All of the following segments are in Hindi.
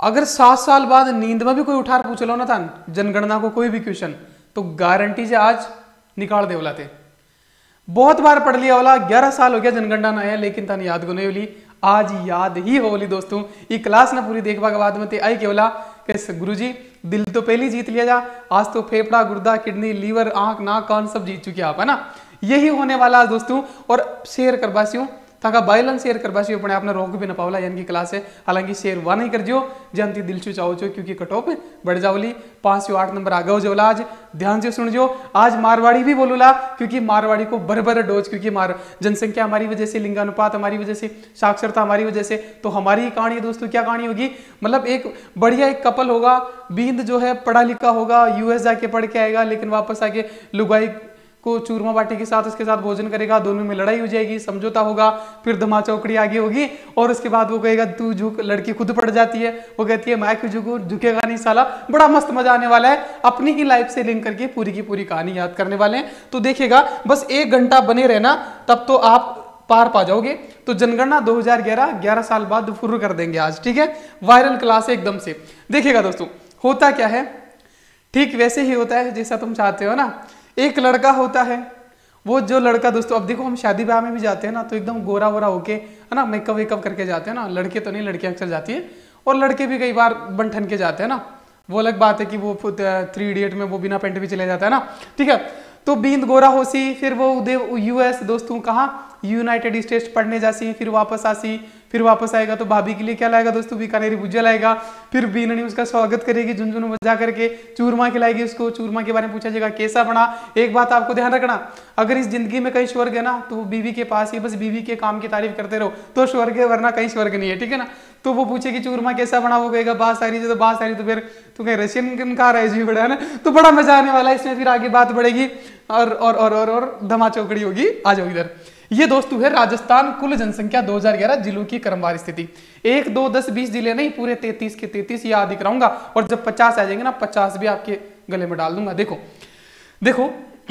अगर सात साल बाद नींद में भी कोई उठा पूछ लो ना था जनगणना को कोई भी क्वेश्चन तो गारंटी से आज निकाल दे थे बहुत बार पढ़ लिया वाला ग्यारह साल हो गया जनगणना ना है लेकिन तन याद को नहीं बोली आज याद ही हो बोली दोस्तों। ये क्लास ना पूरी देखवा के बाद में ते आई केवला कैसे गुरु जी दिल तो पहले जीत लिया जा, आज तो फेफड़ा, गुर्दा, किडनी, लीवर, आँख, नाक, कान सब जीत चुके आप, है ना? यही होने वाला दोस्तों, और शेयर कर करवासियों ताका बाइलन शेयर करवा चाहिए अपने आपने रोक भी ना पावला, यानी कि क्लास है। हालाँकि शेयर वा नहीं कर जो जानती दिल चु चाहो चो क्योंकि कट ऑफ़ बढ़ जाओली पाँच आठ नंबर आगे हो जाओला आज। ध्यान से सुन जो आज मारवाड़ी भी बोलूला, क्योंकि मारवाड़ी को बर बर डोज, क्योंकि मार, जनसंख्या हमारी वजह से, लिंगानुपात हमारी वजह से, साक्षरता हमारी वजह से तो हमारी कहानी दोस्तों, क्या कहानी होगी? मतलब एक बढ़िया एक कपल होगा, बींद जो है पढ़ा लिखा होगा यूएस जाके पढ़ के आएगा, लेकिन वापस आके लुगाई को चूरमा बाटी के साथ उसके साथ भोजन करेगा, दोनों में लड़ाई हो जाएगी, समझौता होगा, फिर धमा चौकड़ी आगे होगी और उसके बाद वो कहेगा, तू झुक, लड़की खुद पड़ जाती है। वो कहती है, मैं क्यों झुकू? झुकेगा नहीं साला। बड़ा मस्त मज़ा आने वाला है। अपनी ही लाइफ से लिंक करके पूरी की पूरी कहानी याद करने वाले हैं। तो देखिएगा, बस एक घंटा बने रहना, तब तो आप पार पा जाओगे। तो जनगणना 2011 11 साल बाद फुर कर देंगे आज, ठीक है? वायरल क्लास है एकदम से। देखिएगा दोस्तों, होता क्या है? ठीक वैसे ही होता है, जैसा तुम चाहते हो ना? एक लड़का होता है, वो जो लड़का दोस्तों, अब देखो हम शादी ब्याह में भी जाते हैं ना तो एकदम गोरा वोरा होके, है ना मेकअप वेकअप करके जाते हैं ना, लड़के तो नहीं, लड़कियाँ अक्सर जाती है, और लड़के भी कई बार बन ठन के जाते हैं ना, वो अलग बात है कि वो थ्री इडियट में वो बिना पेंट भी चले जाता है ना, ठीक है तो बींद गोरा होसी, फिर वो उदय यूएस दोस्तों कहा यूनाइटेड स्टेट्स पढ़ने जासी, फिर वापस आसी फिर वापस आएगा तो भाभी के लिए क्या लाएगा दोस्तों? बीकानेरी भुजिया लाएगा। फिर बीननी उसका स्वागत करेगी झुंझुन बजा करके। चूरमा खिलाएगी उसको। चूरमा के बारे में पूछा जाएगा कैसा बना? एक बात आपको ध्यान रखना अगर इस ज़िंदगी में कहीं स्वर्ग है ना तो बीवी के पास ही बस बीवी के काम की तारीफ़ करते रहो। तो स्वर्ग है वरना कहीं स्वर्ग नहीं है ठीक है ना? तो वो पूछेगी चूरमा कैसा बना? वो कहेगा बात सारी तो बात सारी तो फिर तू कहीं रशियन खा रहा है? जी बड़ा है ना? तो बड़ा मज़ा आने वाला है इसमें फिर आगे बात बढ़ेगी और और और, और धमा चौकड़ी होगी। आ जाओ इधर। ये दोस्तों है राजस्थान कुल जनसंख्या 2011 जिलों की क्रमवार स्थिति। एक, दो, दस, बीस ज़िले नहीं, पूरे तैतीस के तैतीस याद कराऊँगा और जब पचास आ जाएँगे ना, पचास भी आपके गले में डाल दूँगा। देखो देखो,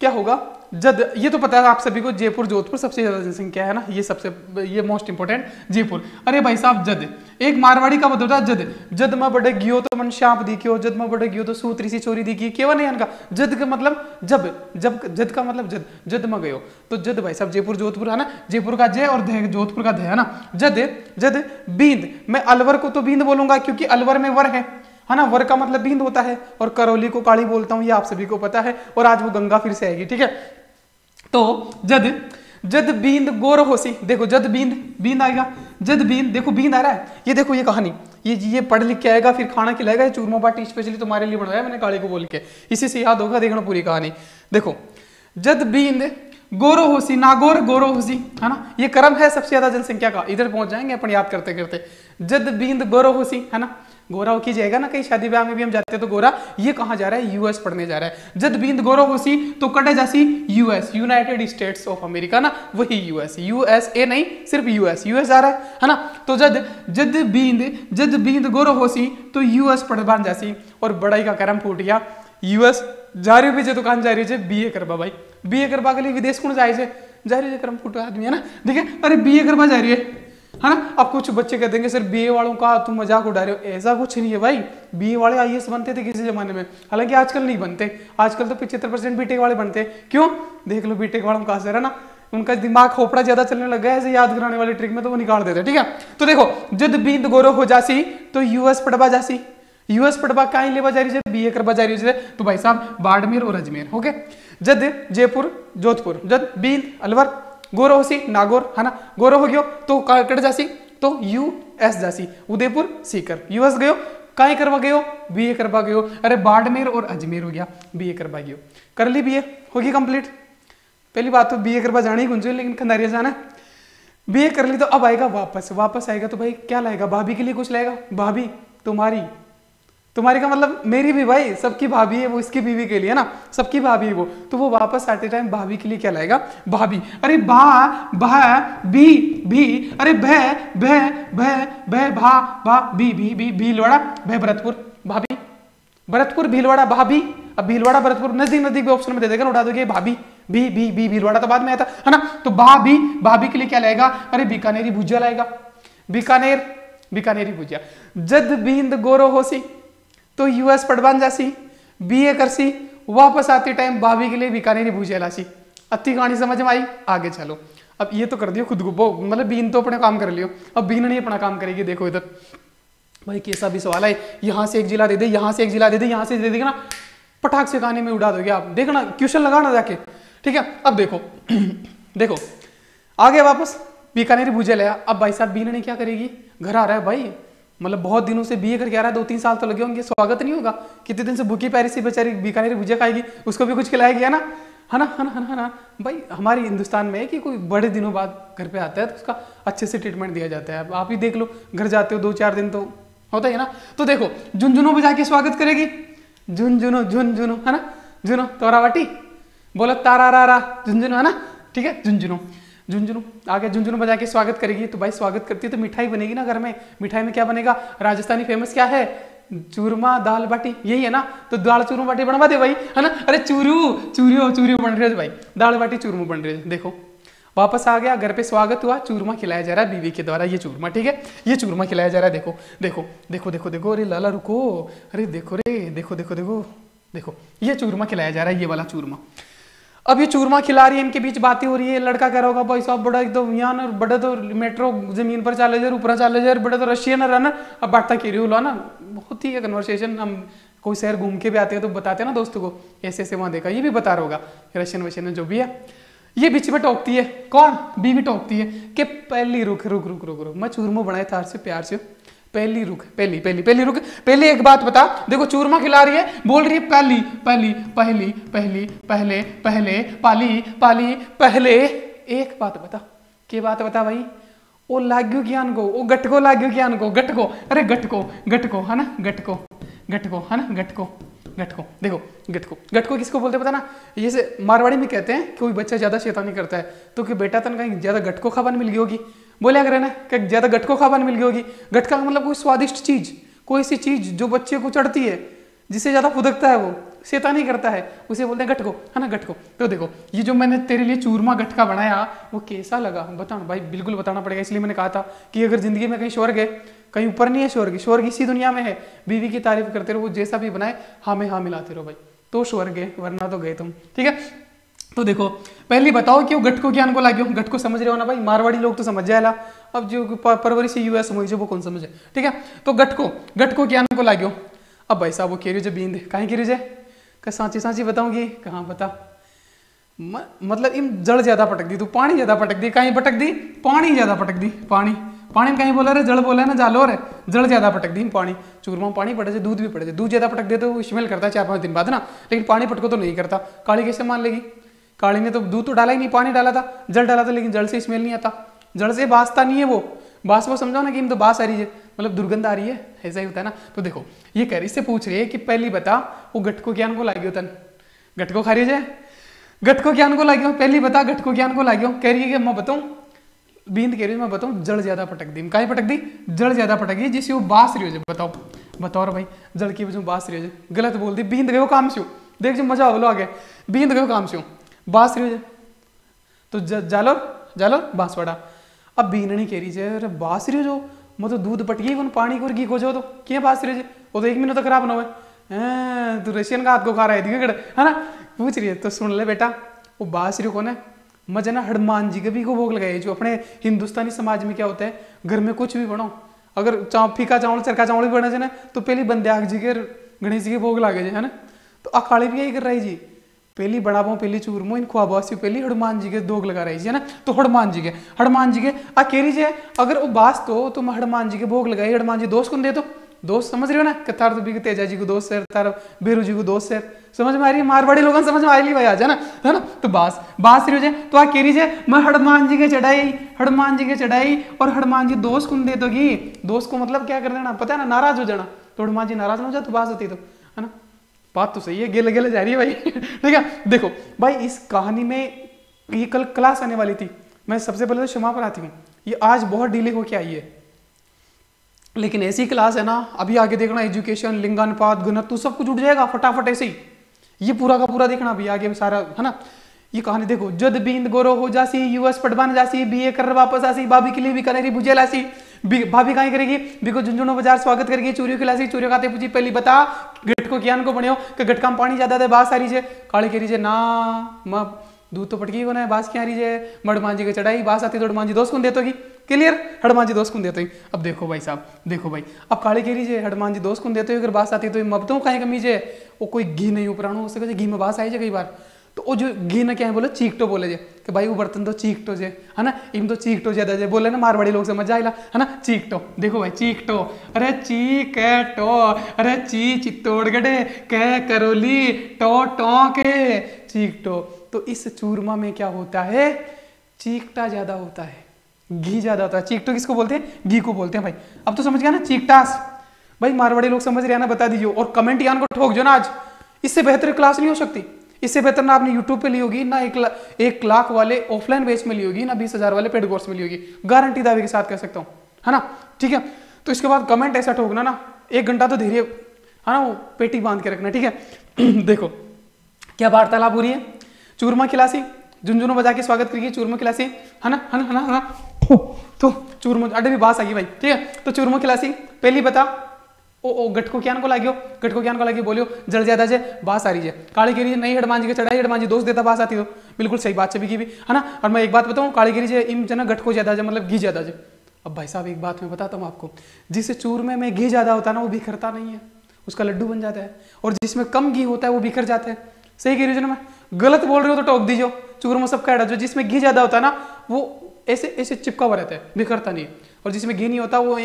क्या होगा? जद, ये तो पता है आप सभी को जयपुर, जोधपुर सबसे ज़्यादा जनसंख्या है ना? ये सबसे, ये मोस्ट इंपोर्टेंट जयपुर। अरे भाई साहब, जद। एक मारवाड़ी का मतलब जद। जद में बड़े गियो तो मन शाप दिखियो, जद में बड़े गियो तो सूत्री सी चोरी दिखी, केवा नहीं इनका जद का मतलब जब जब, जद का मतलब जद। जद में गयो। तो जद भाई साहब, जयपुर, जोधपुर, है ना? जयपुर का जय और जोधपुर का ध है ना? जद जद, बींद। मैं अलवर को तो बींद बोलूँगा, क्योंकि अलवर में वर है। है ना? वर का मतलब बींद होता है। और करौली को काली बोलता हूँ, ये आप सभी को पता है। और आज वो गंगा फिर से आएगी, ठीक है? तो जद जद बींद गोर होसी। देखो, जद बींद बींद आएगा। जद बींद, देखो, बींद आ रहा है। ये देखो, ये कहानी। ये ये पढ़ लिख के आएगा, फिर खाना खिलाएगा। चूरमा बाटी स्पेशली तुम्हारे लिए बनवाया मैंने काली को बोल के। इसी से याद होगा, देखना पूरी कहानी। देखो, जद बींद गोरो होसी, नागोर गोरो होसी, है ना? ये क्रम है सबसे ज़्यादा जनसंख्या का। इधर पहुँच जाएँगे, अपन याद करते करते जद बींद गोरो होसी, है ना? गोरा हो की जाएगा ना, कहीं शादी ब्याह में भी हम जाते हैं तो गोरा, ये कहाँ जा रहा है? यूएस पढ़ने जा रहा है। जद बींद गोरो होसी तो कटे जासी US United States of America ना, वही यूएस यूएस ए नहीं, सिर्फ़ यूएस यूएस जा रहा है है ना? तो जद जद बींद जद बींद गोरो होसी तो यूएस पढ़ बाँध जासी। और बड़ाई का करम फूट गया। यूएस जा रही हुई दुकान, जा रही है बी ए करवा भाई। बी ए करवा के लिए विदेश कौन जाए जा? रही है करम फूट आदमी, है ना? ठीक है अरे ए करवा जा रही है। है ना? अब कुछ बच्चे कह देंगे सर बीए वालों का तुम मज़ाक उड़ा रहे हो। ऐसा कुछ नहीं है भाई। बीए वाले आईएएस बनते थे किसी जमाने में। हालाँकि आजकल नहीं बनते। आजकल तो पिछहत्तर परसेंट बीटेक वाले बनते। क्यों? देख लो बीटेक वालों का असर है ना। उनका दिमाग खोपड़ा ज़्यादा चलने लग गया ऐसे याद कराने वाली ट्रिक में तो वो निकाल देते ठीक है? तो देखो जद बींद गोरो हो जासी तो यूएस पढ़वा जासी। यूएस पढ़वा कहीं लेवा जा रही है बीए करवा जा रही है तो भाई साहब, बाड़मेर और अजमेर, ओके? जद जयपुर, जोधपुर, जद बींद अलवर गोरो होसी, नागौर है ना गोरो हो गयो तो कट जासी? तो यू एस जासी। उदयपुर, सीकर। यूएस गयो कहीं करवा गयो? बीए करवा गयो। अरे बाड़मेर और अजमेर हो गया बीए करवा गयो। कर ली बीए होगी कंप्लीट। पहली बात तो बीए करवा जाना ही गुंजो, लेकिन खंडारिया जाना। बीए कर ली तो अब आएगा वापस। वापस आएगा तो भाई, क्या लाएगा? भाभी के लिए कुछ लाएगा? भाभी, तुम्हारी। तुम्हारी का मतलब मेरी भी भाई, सबकी भाभी है वो इसकी बीवी के लिए ना? सबकी भाभी है वो। तो वो वापस आते टाइम भाभी के लिए क्या लाएगा? भाभी। अरे बा भा बी भी। अरे भय भय भय भय भा भा बी भी बी भीलवाड़ा भय भरतपुर। भाभी। भरतपुर, भीलवाड़ा, भाभी। अब भीलवाड़ा, भरतपुर नज़दीक नज़दीक भी ऑप्शन में दे देगा उठा दोगे भाभी। भी भी भी, भीलवाड़ा तो बाद में आता है ना? तो भाभी भाभी के लिए क्या लाएगा? अरे बीकानेरी भुजिया लाएगा। बीकानेर, बीकानेरी भुजिया। जद बींद गोरो होसी तो यूएस पढ़वान जासी बीए करसी, वापस आते टाइम भाभी के लिए बीकानेरी भुजिया लासी अति कहानी समझ में आई? आगे चलो। अब ये तो कर दियो, खुद को मतलब बीन तो अपने काम कर लियो। अब बीन नहीं अपना काम करेगी, देखो इधर। भाई कैसा भी सवाल है, यहाँ से एक जिला दे दे, यहाँ से एक जिला दे दे, यहाँ से दे देगा ना, पटाख से कहानी में उड़ा दोगे आप। देखना क्वेश्चन लगाना जाके। ठीक है, अब देखो देखो, आगे वापस बीकानेरी भूजे लिया अब भाई साहब बीन ने क्या करेगी? घर आ रहा है भाई। मतलब बहुत दिनों से बीए करके आ रहा है दो तीन साल तो लगे होंगे, स्वागत नहीं होगा। कितने दिन से भूखी पैरी से बेचारी बीकानेरी भुजिया खाएगी, उसको भी कुछ खिलाएगी, है ना? है ना है ना है ना है ना? भाई, हमारे हिंदुस्तान में है कि कोई बड़े दिनों बाद घर पे आता है तो उसका अच्छे से ट्रीटमेंट दिया जाता है। आप ही देख लो, घर जाते हो दो चार दिन तो होता है ना? तो देखो, झुंझुनू में जाके स्वागत करेगी। झुंझुनो झुंझुनो, है ना? झुनो तोरा वाटी बोलो तारा रा झुंझुनो, है ना? ठीक है, झुंझुनो। झुंझुनू, आगे झुंझुनू बजा के स्वागत करेगी। तो भाई स्वागत करती है तो मिठाई बनेगी ना घर में? मिठाई में क्या बनेगा? राजस्थानी फ़ेमस क्या है? चूरमा, दाल बाटी, यही है ना? तो दाल, चूरमा, बाटी बनवा दे भाई, है ना? अरे चूरू चूरियो चूरियो बन रहे भाई। दाल, बाटी, चूरमू बन रहे देखो। वापस आ गया, घर पे स्वागत हुआ, चूरमा खिलाया जा रहा है बीवी के द्वारा, ये चूरमा, ठीक है? ये चूरमा खिलाया जा रहा है, देखो देखो देखो देखो देखो, अरे लाला रुको, अरे देखो रे देखो देखो देखो देखो, ये चूरमा खिलाया जा रहा है, ये वाला चूरमा। अब ये चूरमा खिला रही है, इनके बीच बातें हो रही है लड़का कह रहा होगा, भाई साहब, बड़ा एकदम यहाँ बड़े तो मेट्रो ज़मीन पर चले जाए ऊपर चले जाए बड़े तो रशियन रन अब बांटता की रही ना, बहुत ही कन्वर्सेशन हम कोई शहर घूम के भी आते हैं तो बताते हैं ना दोस्तों को, ऐसे ऐसे वहाँ देखा, ये भी बता रहा होगा, रशियन, वशियन जो भी है, ये बीच में टोकती है, कौन? बीवी टोकती है कि पहली, रुक रुक रुक रुक रुक, मैं चूरमो बनाए था से प्यार से पहली रुक पहली पहली पहली रुक पहली एक बात बता, देखो चूरमा खिला रही है, बोल रही है, पहली पहली पहली पहली, पहले पहले, पाली पाली, पहले। एक बात बता, के बात बता भाई? ओ लाग्यू ज्ञान को ओ गटको लाग्यू ज्ञान को गटको अरे गटको गटको है ना? गटको गटको है ना? गटको गटको देखो गटको गटको किसको बोलते पता ना? जैसे मारवाड़ी में कहते हैं कोई बच्चा ज़्यादा शैतानी करता है तो कि बेटा तन कहीं ज़्यादा गटको खबर मिल गई होगी। बोले, अगर है ना कि ज़्यादा गटको खाबान मिल गई होगी? गटका का मतलब कोई स्वादिष्ट चीज़, कोई सी चीज़ जो बच्चे को चढ़ती है जिससे ज़्यादा फुदकता है वो सेता नहीं करता है, उसे बोलते हैं गटको है ना गटको तो देखो, ये जो मैंने तेरे लिए चूरमा गटका बनाया, वो कैसा लगा? बताना, भाई, बिल्कुल बताना पड़ेगा, इसलिए मैंने कहा था कि अगर ज़िंदगी में कहीं स्वर्ग है, कहीं ऊपर नहीं है स्वर्ग स्वर्ग इसी दुनिया में है, बीवी की तारीफ़ करते रहो, वो जैसा भी बनाए हाँ में हाँ मिलाते रहो भाई। तो स्वर्ग है, वरना तो गए तुम, ठीक है? तो देखो, पहले बताओ कि वो गटको ज्ञान को लागे गट को समझ रहे हो ना भाई? मारवाड़ी लोग तो समझ जाएला अब जो परवरी से यूएस समझ वो कौन समझे? ठीक है? तो गटको गटको ज्ञान को लागो अब भाई साहब, वो कह रही बींद कहीं कह रही का सांची सांची बताऊँगी। कहाँ बता? मतलब इन जड़ ज़्यादा पटक दी तू, पानी ज़्यादा पटक दी। कहीं पटक दी? पानी ज़्यादा पटक दी, पानी। पानी में कहीं बोला रे, जड़ बोला है ना, जालो रे जड़ ज़्यादा पटक दी, पानी। चूरमा पानी से दूध भी पड़े दूध ज़्यादा पटक दे तो स्मेल करता है, चार पाँच दिन बाद ना। लेकिन पानी पटको तो नहीं करता। काली कैसे मान लेगी? काली ने तो दूध तो डाला ही नहीं, पानी डाला था, जल डाला था, लेकिन जल से स्मेल नहीं आता। जल से बासता नहीं है वो। बास वो समझाओ ना कि तो बास आ रही है मतलब दुर्गंध आ रही है, ऐसा ही होता है ना। तो देखो, ये कह रही, इससे पूछ रही है कि पहली बता, वो गटको ज्ञान को लागियो तन। गटको खा रही है गटको ज्ञान को लागियो पहली बता गटको ज्ञान को लागियो कह रही है कि मैं बताऊँ, बींद कह रही मैं बताऊँ जड़ ज़्यादा पटक दी। कहीं पटक दी? जड़ ज़्यादा पटक दी, जिससे वो बास रही हो जाए, बताओ। बताओ भाई जड़ की वजह बास रही हो गलत बोल दी, बींद गए काम से। देख जो मज़ा बोलो आगे बींद गए काम से। बास रही हो तो जालो जालो बांसवाड़ा अब बीननी कह रही है अरे बास रही हो जो मतलब दूध पट गई पानी को घी को जो तो। क्या बास रही है वो तो एक मिनट तो खराब ना हुए। तू रशियन का हाथ को खा रहा है है ना? पूछ रही है तो सुन ले बेटा, वो बास रही कौन है? मज़े ना हनुमान जी के भी को भोग लगाए, जो अपने हिंदुस्तानी समाज में क्या होता है, घर में कुछ भी बनाओ अगर चाव, फीका चावल, चरखा चावल भी बने ना तो पहले बंदे जी के, गणेश जी के भोग लागे है ना? तो अखाड़े भी यही कर रही जी। पहली पाओ पहली चूरमो इन खुआबासी पहली हनुमान जी के दोग लगा रही है ना? तो हनुमान जी के, हनुमान जी के, आ केरी जी, अगर वो बास तो तुम हनुमान जी के भोग लगाई हनुमान जी दोस्त कौन दे तो दोस्त समझ रहे हो ना? कि तार तो भी तेजा जी को दोस्त है तार बेरू जी को दोस्त है समझ में आ रही है? मारवाड़ी लोगों समझ में आ रही भाई आज, है ना? है ना? तो बास बास रही हो जाए तो आ केरी जे, मैं हनुमान जी के चढ़ाई, हनुमान जी के चढ़ाई, और हनुमान जी दोस्त कौन दे दोगी? दोस्त को मतलब क्या कर देना? पता है ना, नाराज़ हो जाना। तो हनुमान जी नाराज़ ना हो जाए तो बास होती तो है ना? बात तो सही है, गेले गेले जा रही है भाई। ठीक है, देखो, भाई इस कहानी में ये कल क्लास आने वाली थी। मैं सबसे पहले तो क्षमा पर आती हूँ। ये आज बहुत डिले होके आई है। लेकिन ऐसी क्लास है ना, अभी आगे देखना एजुकेशन लिंगानुपात, गुणत्व, सब कुछ उठ जाएगा, फटाफट ऐसे ही। ये पूरा का पूरा देखना अभी आगे सारा, है ना? ये कहानी देखो, जद बींद गोरो हो जासी यूएस पढ़वान जासी बीए कर वापस आसी बाबी के लिए भी कनेरी बुझे लासी। भाभी कहीं करेगी? बिको झुंझुनो बाज़ार स्वागत करेगी, चूरियों खिलासी चूरियों खाते पूछी पहली बता को बनियो कि गटका में पानी ज़्यादा दे बात सारी जे। काली करी जे, ना, म, दूध तो पटकी बना है बास क्या रही है मड़ मांझी के चढ़ाई, बास आती तो मांझी दोस्त कौन देतो की क्लियर? हडमान जी दोस्त कौन देते अब देखो भाई साहब, देखो भाई। अब काली कह रही है हडमान जी दोस्त कौन देते हो, अगर बास आती तो मबतों कहीं कमी जे। वो कोई घी नहीं उपराणु हो सके घी में बास आई है कई बार। तो वो जो घी ना क्या है, बोले चीकटो बोले जे, कि भाई वो बर्तन तो चीकटो जे, है ना? इम तो चीकटो ज़्यादा जे, बोले ना, मारवाड़ी लोग समझ आएगा, है ना? चीकटो देखो भाई चीकटो अरे चीकटो अरे ची चित्तौड़गढ़ कह करोली, टो टो के चीकटो तो। इस चूरमा में क्या होता है? चीकटा ज़्यादा होता है, घी ज़्यादा होता है। चीकटो किसको बोलते हैं? घी को बोलते हैं भाई। अब तो समझ गया ना चीकटास भाई, मारवाड़ी लोग समझ रहे हैं ना, बता दीजिए, और कमेंट यान को ठोक जो ना आज। इससे बेहतर क्लास नहीं हो सकती। इससे बेहतर ना आपने यूट्यूब पे ली होगी ना एक ला, एक लाख वाले ऑफलाइन बेस में ली होगी ना बीस हज़ार वाले पेड कोर्स में ली होगी। गारंटी दावे के साथ कह सकता हूँ है ना? ठीक है? तो इसके बाद कमेंट ऐसा ठोकना ना एक घंटा तो धीरे है ना वो पेटी बाँध के रखना ठीक है? देखो क्या वार्तालाप हो रही है? चूरमा खिलासी झुंझुनो बजा के स्वागत करिए चूरमा खिलासी है ना है ना है ना तो चूरमा अड्डे भी बास आ गई भाई ठीक है? तो चूरमा खिलासी पहली बता ओ ओ गट को ज्ञान को लाग्यो? गट को ज्ञान को लागियो? बोलियो, जल ज़्यादा जे, बास आ रही है काली गिरी नहीं हडमान जी के चढ़ाई हडमान जी दोस्त देता बास आती हो। बिल्कुल सही बात छवि की भी। है ना? और मैं एक बात बताऊँ काली गिरी जे, इम जना गट को ज़्यादा जे मतलब घी ज़्यादा जे। अब भाई साहब, एक बात मैं बताता हूँ आपको। जिस चूर में मैं घी ज़्यादा होता ना, वो बिखरता नहीं है। उसका लड्डू बन जाता है। और जिसमें कम घी होता है, वो बिखर जाता है। सही कह रही हो ना मैं गलत बोल रही हो तो टोक दीजिए चूरमा सब कह जो जिसमें घी ज़्यादा होता है ना, वो ऐसे ऐसे चिपका हुआ रहता है, बिखरता नहीं और जिसमें घी नहीं होता, वो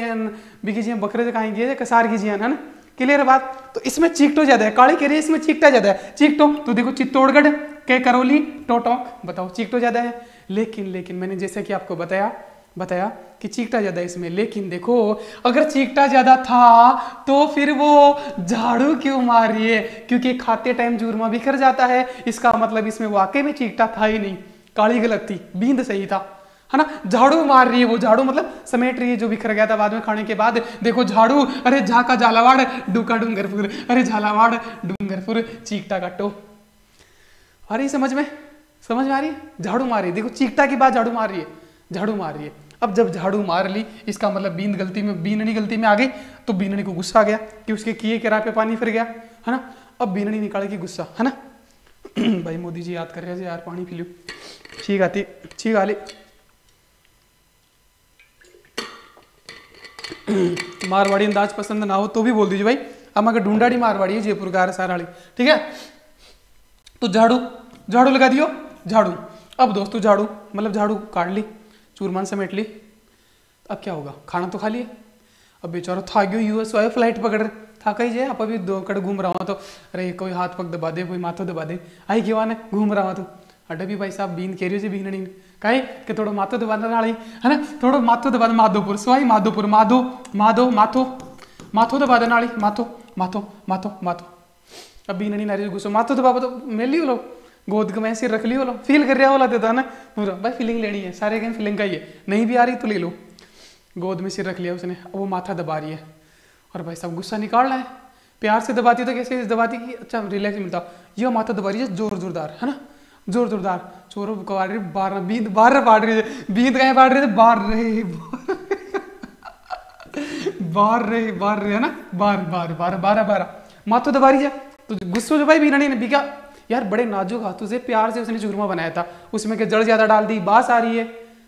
बिकी जी बकरे से घी कसार की जी है ना? क्लियर बात? तो इसमें चीकटो ज़्यादा है। काली कह रही है इसमें चीकटा ज़्यादा है। चीकटो तो देखो चित्तौड़गढ़, के करौली टोटोक बताओ चीकटो ज़्यादा है? लेकिन लेकिन मैंने जैसे कि आपको बताया बताया कि चीकटा ज़्यादा इसमें। लेकिन देखो, अगर चीकटा ज़्यादा था तो फिर वो झाड़ू क्यों मार रही है क्योंकि खाते टाइम जूरमा बिखर जाता है। इसका मतलब इसमें वाकई में चीकटा था ही नहीं। काली गलत थी, बींद सही था। है ना? झाड़ू मार रही है वो, झाड़ू मतलब समेट रही है जो बिखर गया था बाद में खाने के बाद। देखो झाड़ू, अरे झाका झालावाड़, डूका डूंगरपुर अरे झालावाड़ डूंगरपुर चीकटा काटो। आ रही समझ में? समझ में आ रही है? झाड़ू मार रही है। देखो चीकटा की बात झाड़ू मार रही है। झाड़ू मार रही है। अब जब झाड़ू मार ली, इसका मतलब बींद गलती में, बीननी गलती में आ गई तो बीननी को गुस्सा आ गया कि उसके किए किराए पे पानी फिर गया, है ना? अब बीननी निकालेगी गुस्सा, है ना? भाई मोदी जी याद कर रहे थे, यार पानी पी लो। ठीक आती ठीक आली मारवाड़ी अंदाज पसंद ना हो तो भी बोल दीजिए भाई। अब अगर ढूंढाड़ी मारवाड़ी है, जयपुर का सारा वाली ठीक है? तो झाड़ू झाड़ू लगा दियो। झाड़ू। अब दोस्तों झाड़ू मतलब झाड़ू काट ली, चूरमान समेट ली। अब क्या होगा? खाना तो खा लिए। अब बेचारा था गयो, यूएस वाले फ़्लाइट पकड़। रहे था कही जाए, आप अभी दो कड़ घूम रहा हूँ तो। अरे, कोई हाथ पग दबा दे, कोई माथो दबा दे। आई क्यों आने? घूम रहा हूँ तो। अड्डा भी भाई साहब बीन केरियो से बीन नहीं। कहीं कि थोड़ा माथो दबाना नाली है ना थोड़ा माथो दबा माधोपुर सवाई माधोपुर माधो माधो माथो माथो दबा दे नाली माथो माथो माथो बीन नहीं नारी घुसो माथो दबा तो मिल ली लो गोद में सिर रख लो फील कर रहा वाला देता ना पूरा भाई फीलिंग लेनी है सारे कहीं फीलिंग का ही है नहीं भी आ रही तो ले लो गोद में सिर रख लिया उसने अब वो माथा दबा रही है और भाई सब गुस्सा निकाल रहा है प्यार से दबाती तो कैसे दबाती कि अच्छा रिलैक्स मिलता ये माथा दबा रही है ज़ोर जोरदार है ना ज़ोर जोरदार। चोरों को रही बार, बींद, बार बाढ़ रही बींद कहीं बाढ़ रहे थे बार रहे बार रहे बार रहे है ना? बार बार बार बारह बारह माथो दबा रही है। तो गुस्सो जो भाई बीना ने बिका यार, बड़े नाजुक हाथों से, प्यार से उसने चूरमा बनाया था। उसमें के जड़ ज़्यादा डाल दी, बास आ रही है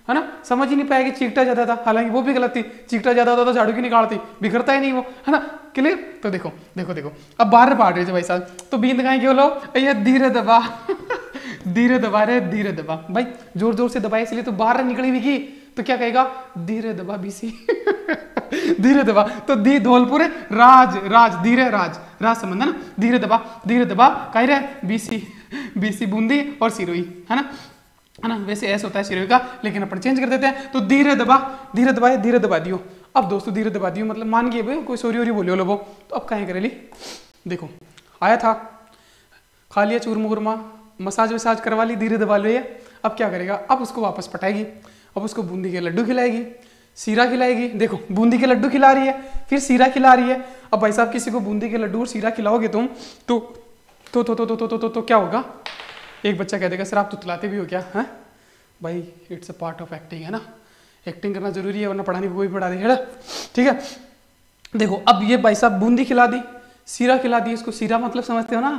है ना? समझ ही नहीं पाया कि चीकटा ज़्यादा था। हालाँकि वो भी गलत थी। चीकटा ज़्यादा होता तो झाड़ू की निकालती? बिखरता ही नहीं वो, है ना? क्लियर? तो देखो देखो देखो। अब बाहर पाड़ रहे थे भाई साहब। तो बींद गाय क्यों लो? ये धीरे दबा। धीरे दबा रहे, धीरे दबा। भाई ज़ोर ज़ोर से दबाए, इसलिए तो बाहर निकली हुई तो क्या कहेगा? धीरे दबा बीसी धीरे दबा। तो दी धौलपुर, राज राज, धीरे, राज। राज है ना? धीरे दबा धीरे दबा। कह रहे? बीसी बीसी बूंदी और सिरोई है ना? है ना? वैसे ऐसा होता है सिरोई का, लेकिन अपन चेंज कर देते हैं। तो धीरे दबा, धीरे दबाए, धीरे दबा दियो। अब दोस्तों, धीरे दबा दियो मतलब मान गए कोई सोरी वोरी बोलियो लो तो अब कहें करे ली देखो, आया था। खा लिया चूरमा मसाज वसाज करवा ली धीरे दबा लिया। अब क्या करेगा? अब उसको वापस पटाएगी। अब उसको बूंदी के लड्डू खिलाएगी सीरा खिलाएगी। देखो बूंदी के लड्डू खिला रही है फिर सीरा खिला रही है। अब भाई साहब किसी को बूंदी के लड्डू और सीरा खिलाओगे तुम तो तो तो तो तो तो तो, तो, तो क्या होगा? एक बच्चा कह देगा सर आप तो तुतलाते भी हो क्या? है? भाई it's a part of acting है ना? एक्टिंग करना ज़रूरी है वरना पढ़ाने को कोई पढ़ा देगा ठीक है? देखो अब ये भाई साहब बूंदी खिला दी सीरा खिला दी इसको सीरा मतलब समझते हो ना?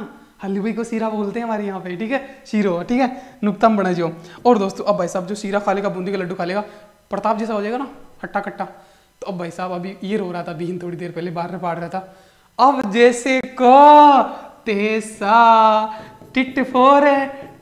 हलवे को सीरा बोलते हैं हमारे यहाँ पे, ठीक है? शीरो ठीक है? नुकतम बना जो। और दोस्तों, अब भाई साहब जो सीरा खा लेगा बूंदी का लड्डू खा लेगा, प्रताप जैसा हो जाएगा ना हट्टा कट्टा तो अब भाई साहब, अभी ये रो रहा था बीन थोड़ी देर पहले, बाहर में पाड़ रहा था। अब जैसे को, तेसा टिट फोर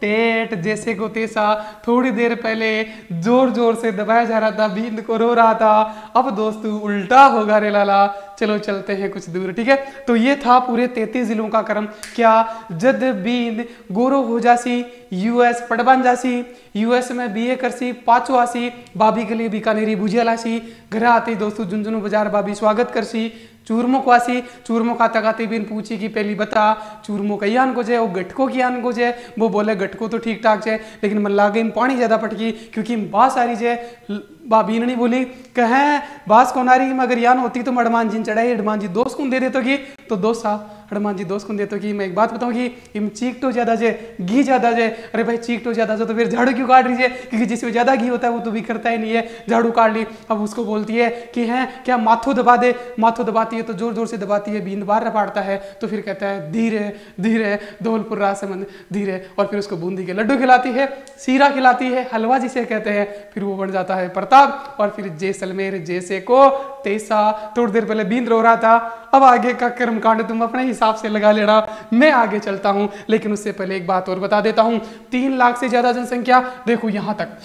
टेट जैसे को तेसा थोड़ी देर पहले ज़ोर ज़ोर से दबाया जा रहा था, बींद को रो रहा था। अब दोस्तों उल्टा होगा रे लाला। चलो चलते हैं कुछ दूर, ठीक है? तो ये था पूरे तैतीस जिलों का क्रम। क्या जद बींद गोरो हो जासी, यूएस पटबन जासी, यूएस में बीए करसी, पाचो आसी, बाबी के लिए बीकानेरी भुजिया लासी। घर आती दोस्तों झुंझुनू बाज़ार बाबी स्वागत करसी। चूरमो क्वासी, चूरमो खाता खाते बिन पूछी कि पहली बता, चूरमो कई आन को जे, वो गटको की आन को जे, वो बोले गटको तो ठीक ठाक जे, लेकिन मन लागे पानी ज़्यादा पटकी, क्योंकि बात सारी जे बाबीन नहीं बोली, कहे, बास कोनारी मगर यान होती तो मडमान जी चढ़ाई हडमान जी दोस्त कौन दे देते तो की तो दोस्त सा हनुमान जी दोस्त को देते कि मैं एक बात बताऊँ कि इम चीक तो ज़्यादा जे, घी ज़्यादा जे, अरे भाई चीक तो ज़्यादा जो तो फिर झाड़ू क्यों काट है? क्योंकि जिसमें ज़्यादा घी होता है, वो तो भी करता ही नहीं है। झाड़ू काट ली, अब उसको बोलती है कि है, क्या माथो दबा दे? माथो दबाती है तो ज़ोर ज़ोर से दबाती है, बींद बार पाड़ता है तो फिर कहता है, धीरे धीरे, धौलपुर रासमंद धीरे, और फिर उसको बूंदी के लड्डू खिलाती है, सीरा खिलाती है, हलवा जिसे कहते हैं, फिर वो बन जाता है प्रताप, और फिर जैसलमेर जैसे को तेसा, थोड़ी देर पहले बींद रो रहा था, अब आगे का कर्म कांड तुम अपने हिसाब से लगा लेना। मैं आगे चलता हूँ, लेकिन उससे पहले एक बात और बता देता हूँ। तीन लाख से ज़्यादा जनसंख्या, देखो यहाँ तक।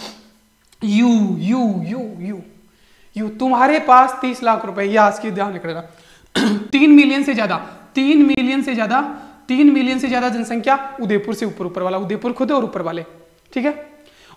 You you you you you, तुम्हारे पास तीस लाख रुपए, ये आज की ध्यान रखना। तीन मिलियन से ज़्यादा, तीन मिलियन से ज़्यादा, तीन मिलियन से ज़्यादा जनसंख्या उदयपुर से ऊपर ऊपर वाला, उदयपुर खुद और ऊपर वाले, ठीक है?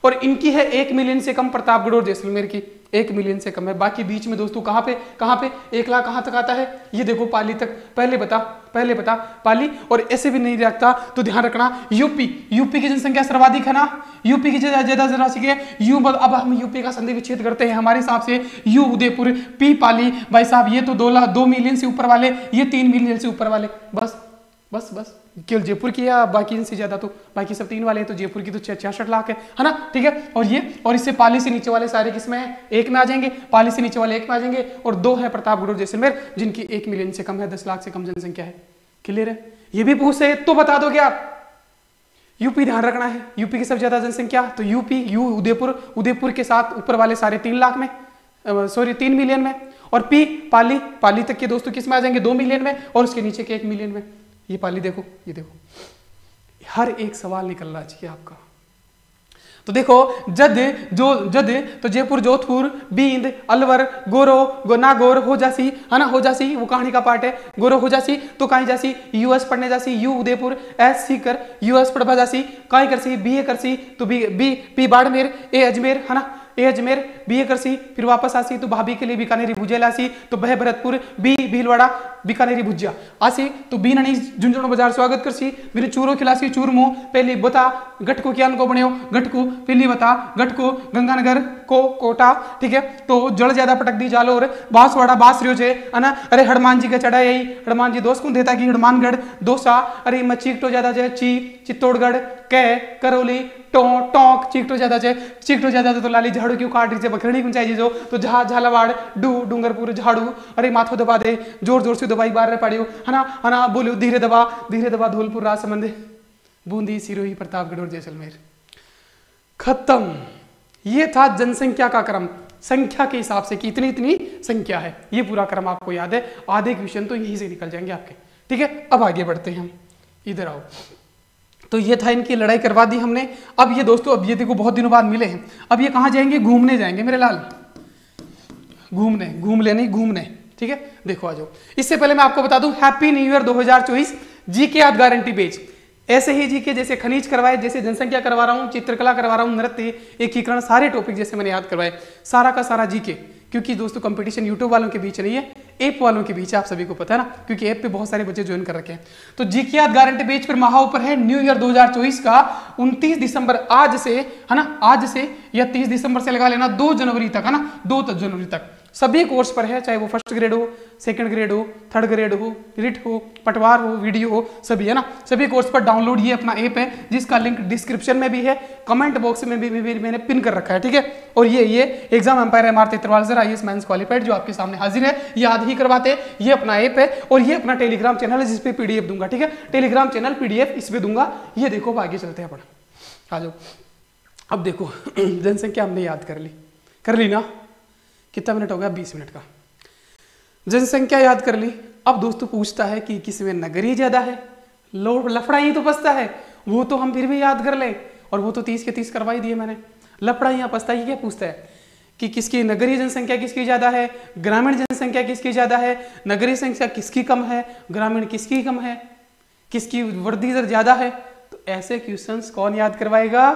और इनकी है एक मिलियन से कम प्रतापगढ़ और जैसलमेर की, एक मिलियन से कम है। बाकी बीच में दोस्तों, कहाँ पे कहाँ पे? एक लाख कहाँ तक आता है? ये देखो पाली तक। पहले बता पहले बता, पाली, और ऐसे भी नहीं रखता तो ध्यान रखना, यूपी यूपी की जनसंख्या सर्वाधिक है ना? यूपी की ज़्यादा राशि यू अब हम यूपी का संधि विच्छेद करते हैं, हमारे हिसाब से, यू उदयपुर, पी पाली, भाई साहब, ये तो दो दो मिलियन से ऊपर वाले, ये तीन मिलियन से ऊपर वाले, बस। बस बस। केवल जयपुर की या बाकी इनसे ज़्यादा तो बाकी सब तीन वाले हैं तो जयपुर की तो छियासठ लाख है है ना? ठीक है? और ये, और इससे पाली से नीचे वाले सारे किसमें है? एक में आ जाएँगे, पाली से नीचे वाले एक में आ जाएँगे, और दो है प्रतापगढ़ जैसलमेर, जिनकी एक मिलियन से कम है, दस लाख से कम जनसंख्या है। क्लियर है? ये भी पूछ से तो बता दोगे आप। यूपी ध्यान रखना है, यूपी की सबसे ज़्यादा जनसंख्या तो यूपी, यू, उदयपुर उदयपुर के साथ ऊपर वाले सारे तीन लाख में सॉरी तीन मिलियन में, और पी, पाली पाली तक के दोस्तों किसमें आ जाएँगे? दो मिलियन में, और उसके नीचे के एक मिलियन में। ये पाली देखो, ये देखो। हर एक सवाल निकलना चाहिए आपका। तो देखो, जद, जो, जद तो जयपुर, जोधपुर, बींद, अलवर, गोरो, गो, नागौर, हो जासी, है ना, हो जासी, वो कहानी का पार्ट है। गोरो, हो जासी तो कहीं जासी? यूएस पढ़ने जासी यू उदयपुर एस सी कर यूएस पढ़वा जासी कहीं कर सी बी ए कर सी तो B B P Barmer A Ajmer, है ना? ए अजमेर, बी करसी फिर वापस आसी तो भाभी के लिए बीकानेरी भुजिया लासी तो बह भरतपुर, बी भीलवाड़ा, बीकानेरी भुजिया। आसी तो बी ननी झुंझुन बाज़ार स्वागत करसी। फिर चूरो खिलासी चूरमो पहली बता, गटको क्या को बने गटको, पहली बता, गटको, गंगानगर, को, कोटा, ठीक है? तो जड़ ज़्यादा पटक दी जालो और बांसवाड़ा बास रियो छे अना अरे हनुमान जी के चढ़ा यही। हनुमान जी दोस्त को देता कि हनुमानगढ़? दोसा अरे मच्छी तो ज़्यादा जे ची चित्तौड़गढ़, कै, करौली टोंक चीकटो ज़्यादा छे। चीकटो ज़्यादा तो लाली झाड़ू क्यों काट रही है बकरणी कुंचाई जी जो तो झा, झालावाड़, डू डूंगरपुर झाड़ू। अरे माथो दबा दे, ज़ोर ज़ोर से दबाई बार पड़ियो। है ना है ना बोलियो, धीरे दबा धीरे दबा धौलपुर राजसमंद बूंदी, सिरोही, प्रतापगढ़ और जैसलमेर। खत्म। ये था जनसंख्या का क्रम। संख्या के हिसाब से कि इतनी इतनी संख्या है। ये पूरा क्रम आपको याद है। आधे क्वेश्चन तो यहीं से निकल जाएँगे आपके। ठीक है? अब आगे बढ़ते हैं हम। इधर आओ। तो ये था इनकी लड़ाई करवा दी हमने। अब ये दोस्तों, अब ये देखो, बहुत दिनों बाद मिले हैं। अब ये कहाँ जाएँगे? घूमने जाएँगे, मेरे लाल। घूमने घूम लेने घूमने। ठीक है? देखो, आ जाओ। इससे पहले मैं आपको बता दूँ हैप्पी न्यू ईयर 2024 जीके याद गारंटी पेज ऐसे ही जी के जैसे खनिज करवाए, जैसे जनसंख्या करवा रहा हूँ, चित्रकला करवा रहा हूँ, नृत्य, एकीकरण, सारे टॉपिक जैसे मैंने याद करवाए। सारा का सारा जी के क्योंकि दोस्तों कंपटीशन यूट्यूब वालों के बीच नहीं है। ऐप वालों के बीच आप सभी को पता है ना, क्योंकि एप पे बहुत सारे बच्चे ज्वाइन कर रखे हैं। तो जी की याद गारंटी पेज पर महा ऊपर है न्यू ईयर 2024 का 29 दिसंबर आज से, है ना, आज से या 30 दिसंबर से लगा लेना 2 जनवरी तक, है ना 2 जनवरी तक। सभी कोर्स पर है चाहे वो फ़र्स्ट ग्रेड हो सेकंड ग्रेड हो थर्ड ग्रेड हो रिट हो पटवार हो वीडियो हो सभी है ना? सभी कोर्स पर डाउनलोड ये अपना ऐप है जिसका लिंक डिस्क्रिप्शन में भी है कमेंट बॉक्स में भी, भी, भी मैंने पिन कर रखा है ठीक है? और ये ये exam empire M R Tetarwal sir I S qualified जो आपके सामने हाजिर है याद ही करवाते ये अपना ऐप है और ये अपना टेलीग्राम चैनल है जिसपे पीडीएफ दूँगा ठीक है? टेलीग्राम चैनल पीडीएफ इस पे दूँगा ये देखो आगे चलते हैं अपना। आ जाओ। अब देखो जनसंख्या हमने याद कर ली। कर ली ना? कितना मिनट हो गया? बीस मिनट का। जनसंख्या याद कर ली, अब दोस्तों पूछता है कि किसमें नगरी ज़्यादा है? लफड़ा ही तो पसता है, वो तो हम फिर भी याद कर ले। और वो तो तीस के तीस करवा ही दिए मैंने। लफड़ा यहाँ पसता ही क्या पूछता है? कि किसकी नगरीय जनसंख्या किसकी ज़्यादा है? ग्रामीण जनसंख्या किसकी ज़्यादा है? नगरीय संख्या किसकी कम है? ग्रामीण किसकी कम है? किसकी वृद्धि दर ज़्यादा है? तो ऐसे क्वेश्चंस कौन याद करवाएगा?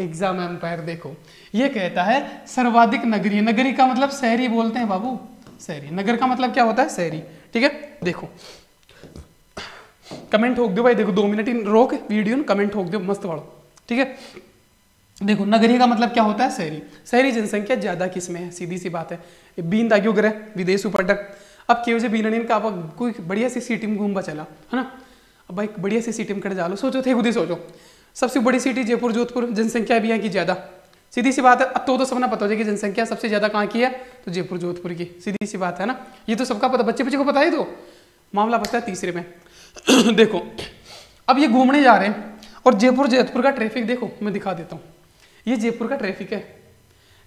एग्ज़ाम एम्पायर, देखो। ये कहता है, सर्वाधिक नगरीय। नगरी का मतलब शहरी बोलते हैं बाबू। शहरी। नगर का मतलब क्या होता है? शहरी। ठीक है? देखो। कमेंट ठोक दो भाई। देखो, दो मिनट इन रोक, वीडियो कमेंट ठोक दो मस्त वालों ठीक है? देखो, नगरीय का मतलब क्या होता है? शहरी। शहरी जनसंख्या ज़्यादा किसमें है? सीधी सी बात है। बीन दाग्यो ग्रह विदेश उपटक अब केवल बीन का अब कोई बढ़िया सी सिटी में घूमबा चला, है ना? अब भाई, बढ़िया सी सिटी में कर जालो सोचो, थे खुद ही सोचो। सबसे बड़ी सिटी जयपुर, जोधपुर, जनसंख्या भी यहाँ की ज़्यादा। सीधी सी बात है, अब तो तो सबने पता हो जाए कि जनसंख्या सबसे ज़्यादा कहाँ की है तो जयपुर, जोधपुर की। सीधी सी बात है ना? ये तो सबका पता बच्चे बच्चे को पता ही तो? मामला पता है तीसरे में। देखो, अब ये घूमने जा रहे हैं, और जयपुर, जोधपुर का ट्रैफ़िक देखो, मैं दिखा देता हूँ। ये जयपुर का ट्रैफ़िक है।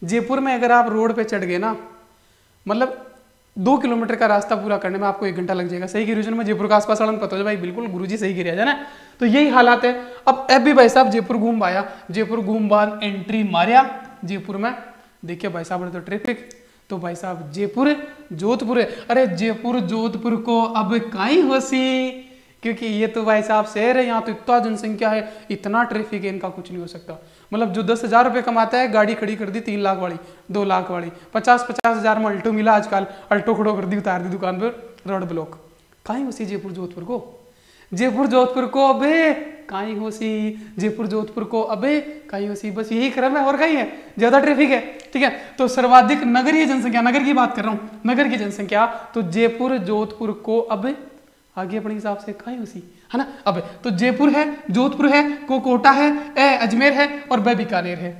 जयपुर में अगर आप रोड पे चढ़ गए ना मतलब दो किलोमीटर का रास्ता पूरा करने में आपको एक घंटा लग जाएगा। सही रीजन में जयपुर का आसपास वाला पता हो भाई बिल्कुल गुरुजी सही गिर जाना तो यही हालात है। अब अब भी भाई साहब, जयपुर घूम आया। जयपुर घूम बाद एंट्री मारिया जयपुर में। देखिए भाई साहब तो ट्रैफ़िक तो भाई साहब, जयपुर, जोधपुर। अरे जयपुर, जोधपुर को अब कहीं होसी? क्योंकि ये तो भाई साहब शहर है, यहाँ तो इतना जनसंख्या है, इतना ट्रैफ़िक है, इनका कुछ नहीं हो सकता। मतलब जो दस हज़ार रुपये कमाता है, गाड़ी खड़ी कर दी तीन लाख वाली, दो लाख वाली। पचास पचास हज़ार में अल्टो मिला आजकल, अल्टो खड़ो कर दी, उतार दी दुकान पर, रोड ब्लॉक। कहीं उसी जयपुर, जोधपुर को? जयपुर, जोधपुर को, अबे! कहीं हो सी जयपुर, जोधपुर को, अबे! कहीं हो सी बस यही क्रम है, और कहीं है? ज़्यादा ट्रैफ़िक है, ठीक है? तो सर्वाधिक नगरीय जनसंख्या, नगर की बात कर रहा हूँ, नगर की जनसंख्या तो जयपुर, जोधपुर को, अब! आगे अपने हिसाब से कहीं उसी है ना? अब तो जयपुर है, जोधपुर है, को कोटा है, ए, अजमेर है और ब बीकानेर है।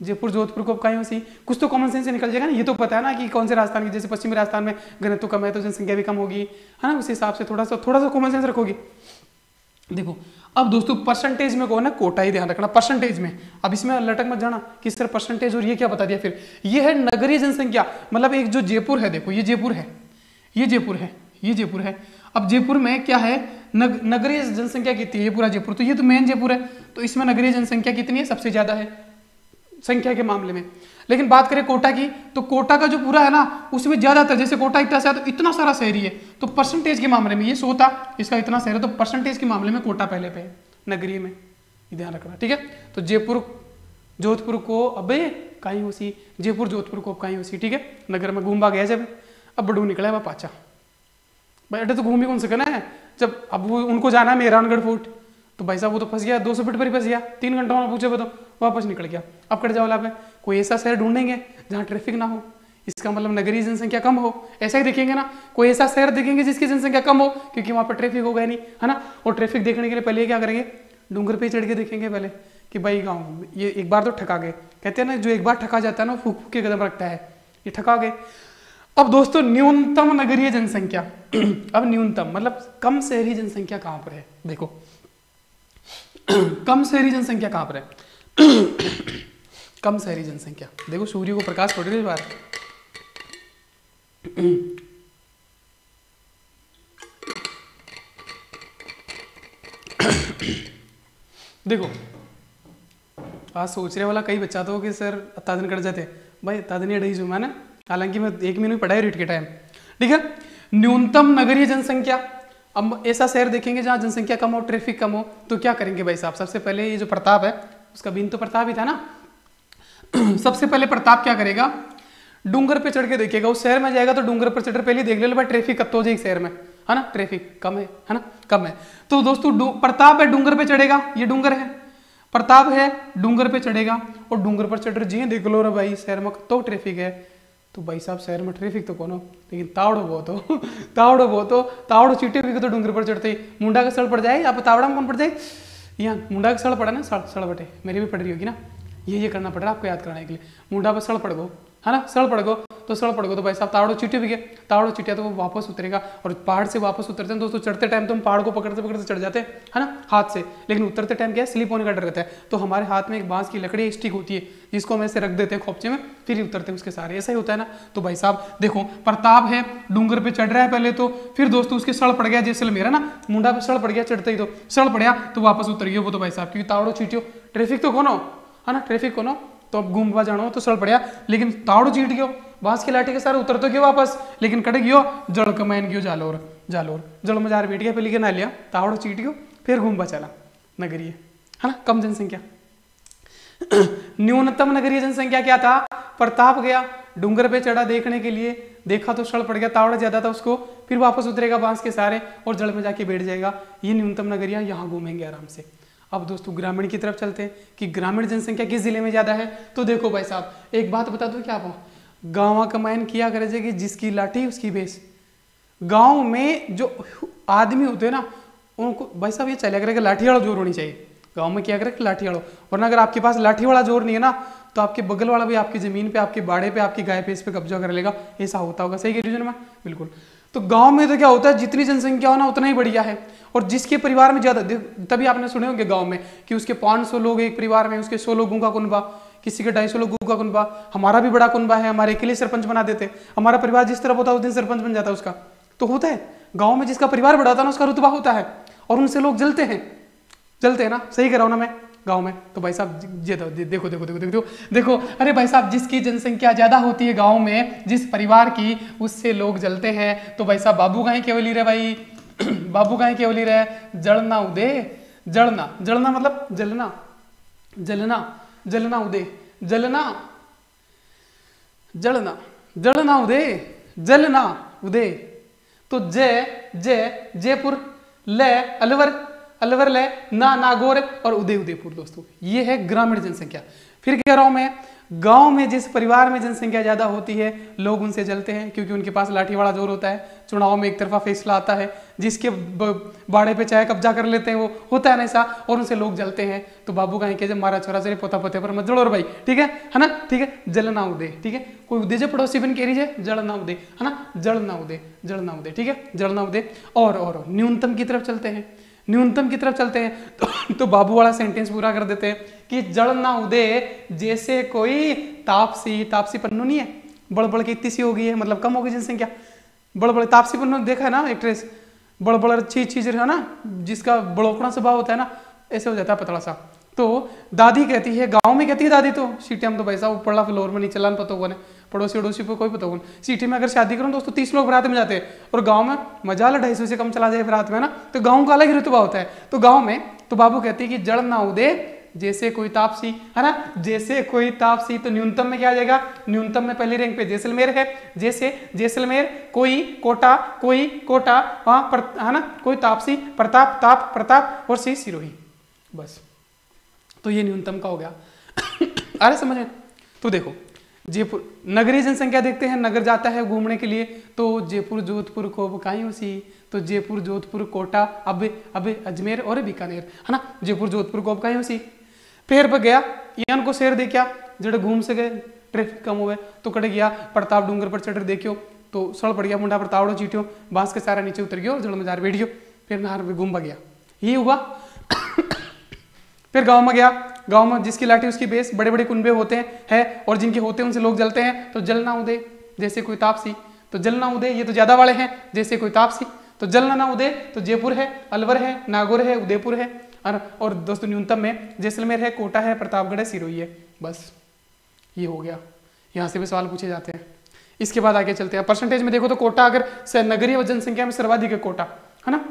जयपुर, जोधपुर को कहीं उसी कुछ तो कॉमन सेंस से निकल जाएगा ना। ये तो पता है ना कि कौन से राजस्थान की जैसे पश्चिमी राजस्थान में घनत्व कम है तो जनसंख्या भी कम होगी। है ना? उस हिसाब से थोड़ा सा थोड़ा सा कॉमन सेंस रखोगी। देखो, अब दोस्तों परसेंटेज में कौन है? कोटा ही ध्यान रखना। परसेंटेज में। अब इसमें लटक मत जाना किस तरह परसेंटेज और ये क्या बता दिया फिर। ये है नगरीय जनसंख्या। मतलब एक जो जयपुर है, देखो, ये जयपुर है। ये जयपुर है। ये जयपुर है। अब जयपुर में क्या है? नग, नगरीय जनसंख्या कितनी है? पूरा जयपुर। तो ये तो मेन जयपुर है। तो इसमें नगरीय जनसंख्या कितनी है? सबसे ज़्यादा है संख्या के मामले में। लेकिन बात करें कोटा की तो कोटा का जो पूरा है ना उसमें ज़्यादातर जैसे कोटा इतना सा तो इतना सारा शहरी है। तो परसेंटेज के मामले में ये सोता इसका इतना शहर है तो परसेंटेज के मामले में कोटा पहले पे है नगरीय में। ध्यान रखना ठीक है? तो जयपुर जोधपुर को अबे कहीं उसी जयपुर जोधपुर को कहीं उसी ठीक है? नगर में घूमबा गया जब। अब बड़ू निकला है वह पाचा भाई अड्डे तो घूम ही कौन सकना है जब अब वो उनको जाना है मेहरानगढ़ फोर्ट तो भाई साहब वो तो फंस गया, दो सौ फीट पर ही फंस गया, तीन घंटों में पूछे तो वापस निकल गया। अब कट जाओ पे कोई ऐसा शहर ढूंढेंगे जहाँ ट्रैफ़िक ना हो, इसका मतलब नगरीय जनसंख्या कम हो, ऐसा ही देखेंगे ना, कोई ऐसा शहर देखेंगे जिसकी जनसंख्या कम हो, क्योंकि वहाँ पर ट्रैफ़िक होगा नहीं, है ना? और ट्रैफ़िक देखने के लिए पहले क्या करेंगे? डूंगर पे चढ़ के देखेंगे पहले कि भाई गाँव, ये एक बार तो ठका गए। कहते हैं ना, जो एक बार ठका जाता है ना फूक फूक के कदम रखता है, ये ठका गए। अब दोस्तों, न्यूनतम नगरीय जनसंख्या। अब न्यूनतम मतलब कम शहरी जनसंख्या कहाँ पर है? देखो। कम शहरी जनसंख्या कहाँ पर है? कम शहरी जनसंख्या। देखो, सूर्य को प्रकाश पड़ रही बार देखो, आज सोच रहे वाला कई बच्चा तो कि सर, तादन कर जाते। भाई, तादनी अढ़ाई जो, मैंने? हालाँकि मैं एक महीने में पढ़ाई रीट के टाइम। ठीक है? न्यूनतम नगरीय जनसंख्या। अब ऐसा शहर देखेंगे जहाँ जनसंख्या कम हो ट्रैफ़िक कम हो तो क्या करेंगे भाई साहब? सबसे पहले ये जो प्रताप है, उसका बीन तो प्रताप ही था ना? सबसे पहले प्रताप क्या करेगा? डूंगर पे चढ़ के देखेगा। उस शहर में जाएगा तो डूंगर पर चढ़, पहले देख ले भाई ट्रैफ़िक कब तो हो जाएगी शहर में? है ना? ट्रैफ़िक कम है है ना? कम है। तो दोस्तों प्रताप है, डूंगर पे चढ़ेगा। ये डूंगर है। प्रताप है, डूंगर पे चढ़ेगा और डूंगर पर चढ़ जी देख लो रे भाई, शहर में तो ट्रैफ़िक है। तो भाई साहब, शहर में ट्रैफ़िक तो कौन हो लेकिन तावड़ो बहुत हो। तावड़ो बहुत हो। तावड़ो चीटे भी तो डूंगर पर चढ़ते। ही मुंडा का सड़ पड़ जाए आप तावड़ा में कौन पड़ जाए? यहाँ, मुंडा का सड़ पड़ा ना, सड़ सड़ बटे। मेरी भी पड़ रही होगी ना। ये ये करना पड़ रहा है आपको याद कराने के लिए। मुंडा पर सड़ पड़ गो। है ना? सड़ पड़ गो तो सड़ पड़ गो तो भाई साहब, तावड़ो चिटे भी गए तावड़ो चिटिया तो वो वापस उतरेगा और पहाड़ से वापस उतरते हैं। दोस्तों, चढ़ते टाइम तो हम पहाड़ को पकड़ते पकड़ते चढ़ जाते हैं, है ना? हाथ से। लेकिन उतरते टाइम क्या है? स्लिप होने का डर रहता है। तो हमारे हाथ में एक बाँस की लकड़ी स्टिक होती है, जिसको हम ऐसे रख देते हैं खोपचे में, फिर ही उतरते हैं उसके सारे ऐसा ही होता है ना? तो भाई साहब, देखो, प्रताप है, डूंगर पे चढ़ रहा है पहले तो फिर दोस्तों उसके सड़ पड़ गया जैसे मेरा ना, मुंडा पे सड़ पड़ गया, चढ़ते ही तो। सड़ पड़ गया तो वापस उतर गया वो तो भाई साहब, क्योंकि तावड़ो चीटियो ट्रैफ़िक तो कौन हो? है ना? ट्रैफ़िक कौन हो? तो अब घूमवा जानो तो सड़ पड़ा लेकिन तावड़ो चीट गयो। बाँस की लाठी के सारे उतर तो गयो वापस? लेकिन कट गयो। जड़ कमैन गयो जालोर जालोर। जड़ मजार बैठ गया पहले ना लिया। तावड़ो चीट गयो, फिर घूमवा चला। नगरीय। है ना? कम जनसंख्या। न्यूनतम नगरीय जनसंख्या क्या था? प्रताप गया। डूंगर पे चढ़ा देखने के लिए। देखा तो सड़ पड़ गया। तावड़ा ज़्यादा था उसको। फिर वापस उतरेगा बाँस के सारे और जड़ में जाके बैठ जाएगा। ये न्यूनतम नगरिया यहाँ घूमेंगे आराम से। अब दोस्तों, ग्रामीण की तरफ़ चलते हैं कि ग्रामीण जनसंख्या किस ज़िले में ज़्यादा है? तो देखो भाई साहब, एक बात बता दो क्या आप गाँव का मायन किया करे कि जिसकी लाठी, उसकी बेस गाँव में जो आदमी होते हैं ना, उनको भाई साहब ये चले करेगा लाठी वाला ज़ोर होनी चाहिए, गाँव में क्या करे लाठी वाला? वरना अगर आपके पास लाठी वाला ज़ोर नहीं है ना तो आपके बगल वाला भी आपकी ज़मीन पे, आपके बाड़े पे, आपकी गाय पे इस पे कब्जा कर लेगा। ऐसा होता होगा, सही कह में बिल्कुल। तो गाँव में तो क्या होता है, जितनी जनसंख्या हो ना, उतना ही बढ़िया है। और जिसके परिवार में ज़्यादा तभी आपने सुने होंगे गाँव में कि उसके 500 लोग एक परिवार में उसके 100 लोगों का कुनबा, किसी के ढाई सौ लोगों का कुनबा, हमारा भी बड़ा कुनबा है, हमारे अकेले सरपंच बना देते। हमारा परिवार जिस तरफ़ होता है, उस दिन सरपंच बन जाता है उसका। तो होता है, गाँव में जिसका परिवार बड़ा होता है ना, उसका रुतबा होता है। और उनसे लोग जलते हैं। जलते हैं ना, सही कह रहा हूँ ना मैं? गाँव में। तो भाई साहब, ये तो देखो देखो देखो देखो देखो। अरे भाई साहब, जिसकी जनसंख्या ज़्यादा होती है गाँव में, जिस परिवार की, उससे लोग जलते हैं। तो भाई साहब, बाबू कहीं केवली रहे भाई? बाबू कहीं केवली रहे? जड़ना उदे जड़ना जड़ना मतलब जलना जलना जलना उदे, जलना जलना जलना उदे जलना उदे। तो जय जय, जयपुर, ले अलवर अलवर ले, ना नागौर और उदय उदयपुर दोस्तों। ये है ग्रामीण जनसंख्या। फिर कह रहा हूँ मैं, गाँव में जिस परिवार में जनसंख्या ज़्यादा होती है, लोग उनसे जलते हैं, क्योंकि उनके पास लाठी वाला ज़ोर होता है, चुनाव में एक तरफा फैसला आता है, जिसके बाड़े पे चाहे कब्जा कर लेते हैं वो, होता है ना ऐसा, और उनसे लोग जलते हैं। तो बाबू कहें कि, जब मारा छोरा से पोता पोते पर मत जड़ो भाई। ठीक है? है ना? ठीक है? जलना उदय ठीक है? कोई उदय जो पड़ोसी बन कह रही जड़ना उदय है ना? जड़ना उदय जड़ना उदय ठीक है? जड़ना उदय और और, न्यूनतम की तरफ़ चलते हैं। न्यूनतम की तरफ़ चलते हैं तो, तो बाबू वाला सेंटेंस पूरा कर देते हैं कि जड़ ना उदे जैसे कोई तापसी तापसी पन्नू नहीं है बड़बड़ की इतनी सी हो गई है मतलब कम होगी जनसंख्या। बड़बड़ तापसी पन्नू देखा है ना एक्ट्रेस बड़बड़ अच्छी चीज़ है ना जिसका बड़ोकड़ा स्वभाव होता है ना ऐसे हो जाता है पतला सा। तो दादी कहती है गाँव में कहती है दादी तो सीटी हम तो भाई साहब पड़ा फ्लोर में नहीं चलान पता होगा पड़ोसी उड़ोसी पे कोई पता सिटी में अगर शादी करूँ, दोस्तों, तीस लोग बरात में जाते हैं, और गाँव में मज़ा ढाई सौ से कम चला जाए बरात में ना? तो गाँव का अलग ही रुतबा होता है। तो गाँव में तो बाबू कहती है कि जड़ ना उदे, जैसे कोई तापसी, है ना? जैसे कोई तापसी तो न्यूनतम में क्या आ जाएगा? न्यूनतम में पहली रैंक पे जैसलमेर है। जैसे जैसलमेर, कोई कोटा कोई कोटा, वहाँ पर, है ना? कोई तापसी, प्रताप, ताप, प्रताप, और सी सिरोही। बस। तो ये न्यूनतम का हो गया। अरे समझ तो देखो जयपुर, नगरीय जनसंख्या देखते हैं, नगर जाता है घूमने के लिए तो जयपुर, जोधपुर को कहीं उसी तो जयपुर, जोधपुर, कोटा, अब अब अजमेर और बीकानेर, है ना? जयपुर, जोधपुर को अब कहीं उसी। फिर पर गया यान को शेर देखा जड़े घूम से गए ट्रैफ़िक कम हुए तो कड़े गया, प्रताप डूंगर पर चढ़ देखियो तो सड़ पड़ गया मुंडा पर तावड़ो चीटियो, बाँस के सारा नीचे उतर गयो जड़ में जार बैठ गयो फिर नहर में घूम गया। ये हुआ। फिर गाँव में गया। गाँव में जिसकी लाठी उसकी बेस बड़े बड़े कुंबे होते हैं है और जिनके होते हैं उनसे लोग जलते हैं। तो जल जलना उदय जैसे कोई तापसी। तो जलना उदय ये तो ज़्यादा वाले हैं जैसे कोई तापसी। तो जलना ना उदय तो जयपुर है अलवर है नागौर है उदयपुर है। और, और दोस्तों न्यूनतम में जैसलमेर है कोटा है प्रतापगढ़ है सिरोही है। बस ये हो गया। यहाँ से भी सवाल पूछे जाते हैं। इसके बाद आगे चलते हैं। परसेंटेज में देखो तो कोटा अगर नगरीय जनसंख्या में सर्वाधिक है कोटा है ना?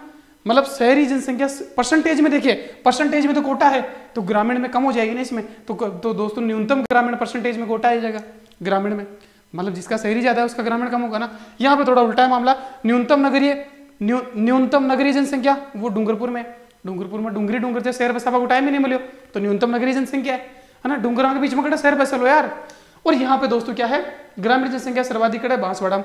मतलब शहरी जनसंख्या परसेंटेज में देखिए परसेंटेज में तो कोटा है तो ग्रामीण में कम हो जाएगी ना इसमें? तो तो दोस्तों, न्यूनतम ग्रामीण परसेंटेज में कोटा आ जाएगा, ग्रामीण में। मतलब जिसका शहरी ज़्यादा है, उसका ग्रामीण कम होगा ना? यहाँ पे थोड़ा उल्टा है मामला, न्यूनतम नगरीय न्यूनतम नगरीय जनसंख्या, वो डूंगरपुर में डूंगरपुर में डूंगरी, डूंगर से शहर बसा को टाइम ही नहीं मिलो तो न्यूनतम नगरीय जनसंख्या है ना? डूंगर के बीच में कटा, शहर बसा लो यार। और यहाँ पे दोस्तों क्या है? ग्रामीण जनसंख्या सर्वाधिक है, बांसवाड़ा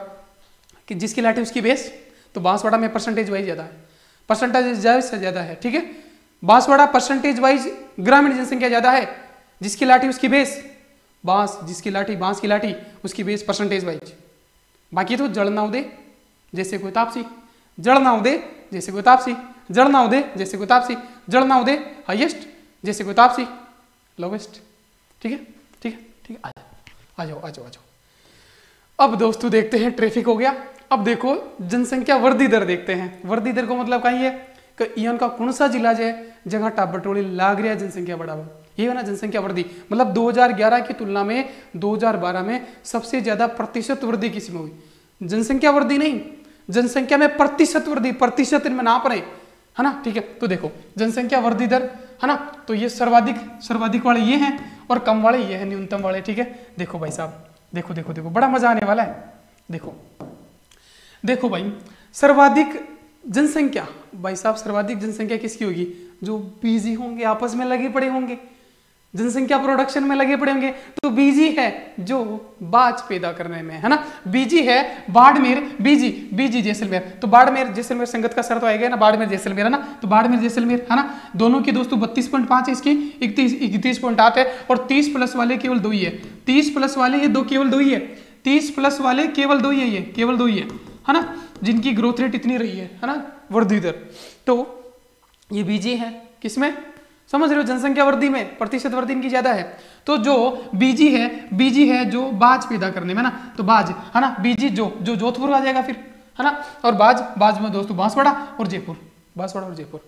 कि जिसकी लाठी, उसकी बेस तो बांसवाड़ा में परसेंटेज वाइज ज़्यादा है। परसेंटेज से ज़्यादा है, ठीक है? बांसवाड़ा परसेंटेज वाइज ग्रामीण जनसंख्या ज़्यादा है, जिसकी लाठी उसकी बेस बाँस जिसकी लाठी, बाँस की लाठी, उसकी बेस परसेंटेज वाइज बाकी तो जड़ ना दे, जैसे कोई तापसी जड़ ना दे, जैसे कोई तापसी जड़ ना दे, जैसे कोई तापसी जड़ ना दे हाइएस्ट जैसे कोई तापसी लोवेस्ट ठीक है? ठीक है ठीक है? आ जाओ आ जाओ आ जाओ अब दोस्तों देखते हैं ट्रैफ़िक हो गया। अब देखो, जनसंख्या वर्दी दर देखते हैं। वर्दी दर को मतलब कहीं है कि ईयन का कौन सा जिला है, जगह टाबर टोली लाग रहा जनसंख्या बढ़ावा। ये है ना जनसंख्या वृद्धि मतलब 2011 की तुलना में 2012 में सबसे ज़्यादा प्रतिशत वृद्धि किसी में हुई। जनसंख्या वृद्धि नहीं। जनसंख्या में प्रतिशत वृद्धि प्रतिशत इनमें ना पड़े है ना? ठीक है तो देखो, जनसंख्या वृद्धि दर, है ना? तो ये सर्वाधिक सर्वाधिक वाले ये हैं और कम वाले ये हैं, न्यूनतम वाले, ठीक है? देखो भाई साहब, देखो देखो देखो, बड़ा मज़ा आने वाला है। देखो देखो भाई, सर्वाधिक जनसंख्या, भाई साहब, सर्वाधिक जनसंख्या किसकी होगी? जो बिज़ी होंगे, आपस में लगे पड़े होंगे, जनसंख्या प्रोडक्शन में लगे पड़े होंगे तो बीजी है जो बाज पैदा करने में, है ना? बीजी है बाड़मेर बीजी बीजी जैसलमेर तो बाड़मेर जैसलमेर संगत का सर तो आएगा ना, बाड़मेर जैसलमेर, है ना? तो बाड़मेर जैसलमेर, है ना? दोनों की दोस्तों बत्तीस पॉइंट पाँच है इसकी, इकतीस इकतीस पॉइंट आठ है, और तीस प्लस वाले केवल दो ही है। तीस प्लस वाले ये दो, केवल दो ही है। तीस प्लस वाले केवल दो ही है ये, केवल दो ही है। है ना? जिनकी ग्रोथ रेट इतनी रही है है ना? वृद्धि दर। तो ये बीजी है। किसमें? समझ रहे हो? जनसंख्या वृद्धि में प्रतिशत वृद्धि इनकी ज़्यादा है। तो जो बीजी है बीजी है जो बाज पैदा करने में ना? तो बाज, है ना? बीजी जो जो जोधपुर आ जाएगा फिर, है ना? और बाज बाज में दोस्तों बांसवाड़ा और जयपुर, बांसवाड़ा और जयपुर।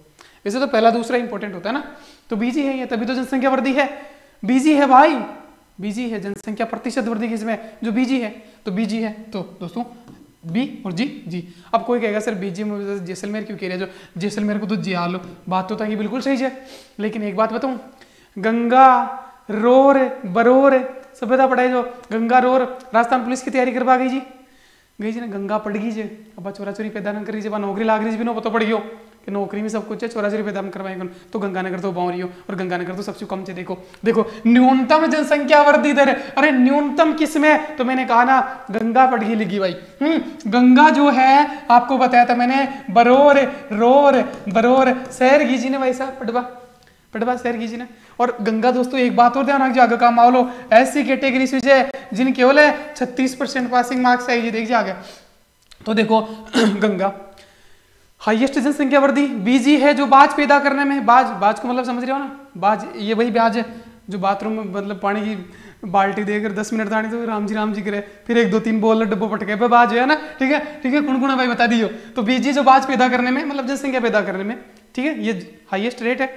वैसे तो पहला दूसरा इंपॉर्टेंट होता है ना? तो बीजी है ये, तभी तो जनसंख्या वृद्धि है। बीजी है भाई। बीजी है जनसंख्या प्रतिशत वृद्धि किसमें? जो बीजी है। तो बीजी है तो दोस्तों बी और जी जी। अब कोई कहेगा, सर बीजी मुझे जैसलमेर क्यों कह रहे जो जैसलमेर को तो जी लो। बात तो था कि बिल्कुल सही है। लेकिन एक बात बताऊँ, गंगा, रोर, बरोर, सभ्यता पढ़ाई जो, गंगा, रोर, राजस्थान पुलिस की तैयारी करवा गई जी। गई जी ना, गंगा पड़ गई जे। अब चोरा चोरी पैदा न करी जे नौकरी लाग रही जी भी नो पता पड़ गयो कि नौकरी में सब कुछ है, चौरासी रुपये दाम करवाएँगे तो गंगानगर तो बाव रही हो और गंगानगर तो सबसे कम से देखो। देखो, न्यूनतम जनसंख्या वृद्धि दर अरे, न्यूनतम किसमें तो मैंने कहा ना, गंगा गई लिखी, भाई। हम्म गंगा जो है, आपको बताया था मैंने, बरोर, रोर, बरोर। शहर घीजी ने, भाई साहब, पटवा। पटवा शहर घीजी ने। और गंगा दोस्तों, एक बात और ध्यान रख जाएगा काम लो। ऐसी कैटेगरी से जिन केवल है छत्तीस परसेंट पासिंग मार्क्स आई देख जाएगा तो देखो, गंगा। हाईएस्ट जनसंख्या वृद्धि बीजी है जो बाज पैदा करने में, बाज बाज को मतलब समझ रहे हो ना? बाज, ये वही ब्याज है जो बाथरूम में मतलब पानी की बाल्टी देकर दस मिनट दानी तो राम जी राम जी करे, फिर एक दो तीन बोल डब्बो पटके पे बाज है ना? ठीक है? ठीक है कुण भाई बता दियो। तो बीजी जो बाज पैदा करने में मतलब जनसंख्या पैदा करने में, ठीक है? ये हाईएस्ट रेट है।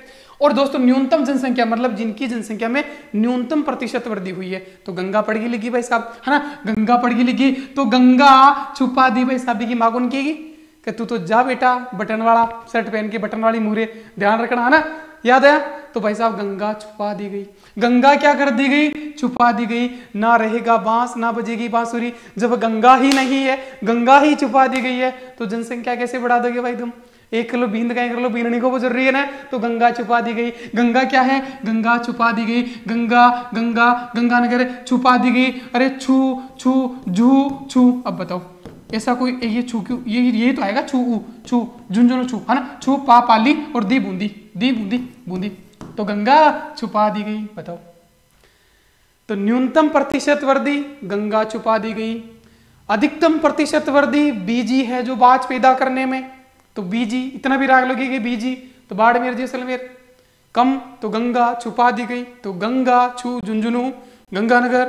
और दोस्तों, न्यूनतम जनसंख्या मतलब जिनकी जनसंख्या में न्यूनतम प्रतिशत वृद्धि हुई है तो गंगा पड़गी लिखी भाई साहब, है ना? गंगा पड़गी लिखी तो गंगा छुपा दी भाई साहब की मागुन की कि तू तो जा बेटा, बटन वाला, शर्ट पहन के बटन वाली मुहरे, ध्यान रखना, है ना? याद है तो भाई साहब, गंगा छुपा दी गई। गंगा क्या कर दी गई? छुपा दी गई। ना रहेगा बाँस, ना बजेगी बांसुरी। जब गंगा ही नहीं है, गंगा ही छुपा दी गई है तो जनसंख्या कैसे बढ़ा दोगे भाई तुम? एक किलो बींद का एक किलो बीननी को ज़रूरी है ना? तो गंगा छुपा दी गई। गंगा क्या है? गंगा छुपा दी गई। गंगा गंगा गंगा नगर छुपा दी गई। अरे छू छू, झू, छू। अब बताओ। ऐसा कोई, ये छू क्यू ये ये तो आएगा छू ऊ छू झुंझुनू छू है ना? छू पा पाली और दी बूंदी दी बूंदी बूंदी। तो गंगा छुपा दी गई, बताओ। तो न्यूनतम प्रतिशत वर्दी, गंगा छुपा दी गई। अधिकतम प्रतिशत वर्दी, बीजी है जो बाज पैदा करने में। तो बीजी, इतना भी राग लगेगी, बीजी। तो बाड़मेर, जैसलमेर। कम तो गंगा छुपा दी गई। तो गंगा छू झुंझुनू, गंगानगर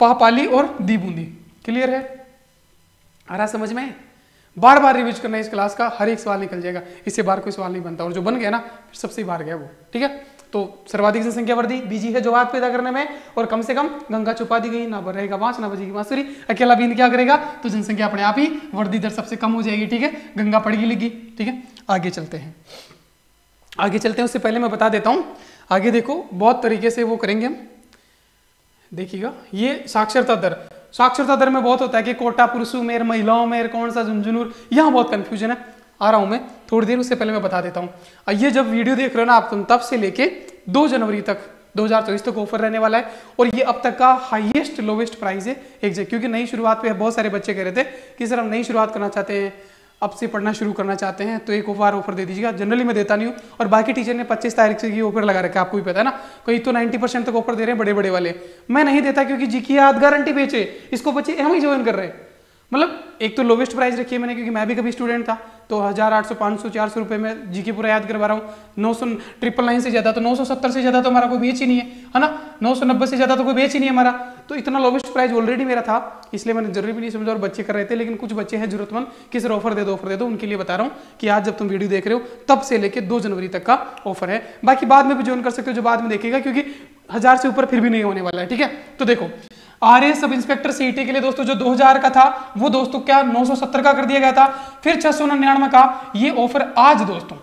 पापाली और दी बूंदी। क्लियर है? आ रहा समझ में? बार बार रिव्यूज़ करना इस क्लास का, हर एक सवाल निकल जाएगा। इससे बार कोई सवाल नहीं बनता। और जो बन गया ना, फिर सबसे बार गया वो, ठीक है? तो सर्वाधिक जनसंख्या वृद्धि बीजी है जो बात पैदा करने में, और कम से कम गंगा छुपा दी गई, ना रहेगा बाँस, ना बजेगी बांसुरी। अकेला बिंद क्या करेगा? तो जनसंख्या अपने आप ही वृद्धि दर सबसे कम हो जाएगी, ठीक है? गंगा पड़गी लिगी, ठीक है? आगे चलते हैं। आगे चलते हैं, उससे पहले मैं बता देता हूँ। आगे देखो, बहुत तरीके से वो करेंगे हम। देखिएगा, ये साक्षरता दर। साक्षरता दर में बहुत होता है कि कोटा पुरुषों में, महिलाओं में, कौन सा झुंझुनूर, यहाँ बहुत कंफ्यूजन है। आ रहा हूँ मैं, थोड़ी देर उससे पहले मैं बता देता हूँ। ये जब वीडियो देख रहे हो ना आप तुम तब से लेके दो जनवरी तक 2024 तक ऑफ़र रहने वाला है। और ये अब तक का हाईएस्ट लोवेस्ट प्राइस है जगह, क्योंकि नई शुरुआत पे बहुत सारे बच्चे कह रहे थे कि सर हम नई शुरुआत करना चाहते हैं। अब से पढ़ना शुरू करना चाहते हैं तो एक बार ऑफ़र दे दीजिएगा। जनरली मैं देता नहीं हूँ, और बाकी टीचर ने 25 तारीख से ये ऑफ़र लगा रखा है, आपको भी पता है ना? कहीं तो 90 परसेंट तक ऑफ़र दे रहे हैं बड़े बड़े वाले। मैं नहीं देता क्योंकि जी की याद गारंटी बेचे, इसको बच्चे हम ही ज्वाइन कर रहे हैं। मतलब एक तो लोवेस्ट प्राइस रखी है मैंने, क्योंकि मैं भी कभी स्टूडेंट था तो हज़ार आठ सौ, पाँच सौ, चार सौ रुपये में जी पूरा याद करवा रहा हूँ। नौ सौ ट्रिपल नाइन से ज़्यादा तो नौ सौ सत्तर से ज़्यादा तो हमारा कोई बेच ही नहीं है है ना? नौ सौ नब्बे से ज़्यादा तो कोई बेच ही नहीं है हमारा। तो इतना लोवेस्ट प्राइस ऑलरेडी मेरा था, इसलिए मैंने ज़रूरी भी नहीं समझा और बच्चे कर रहे थे, लेकिन कुछ बच्चे हैं जरूरतमंद, कि सर ऑफ़र दे दो ऑफ़र दे दो, उनके लिए बता रहा हूँ कि आज जब तुम वीडियो देख रहे हो, तब से लेकर दो जनवरी तक का ऑफ़र है। बाकी बाद में भी ज्वाइन कर सकते हो, जो बाद में देखेगा, क्योंकि हज़ार से ऊपर फिर भी नहीं होने वाला है, ठीक है? तो देखो आर सब इंस्पेक्टर सीटी के लिए दोस्तों, जो 2000 का था, वो दोस्तों क्या 970 का कर दिया गया था? फिर छह का ये ऑफ़र आज दोस्तों,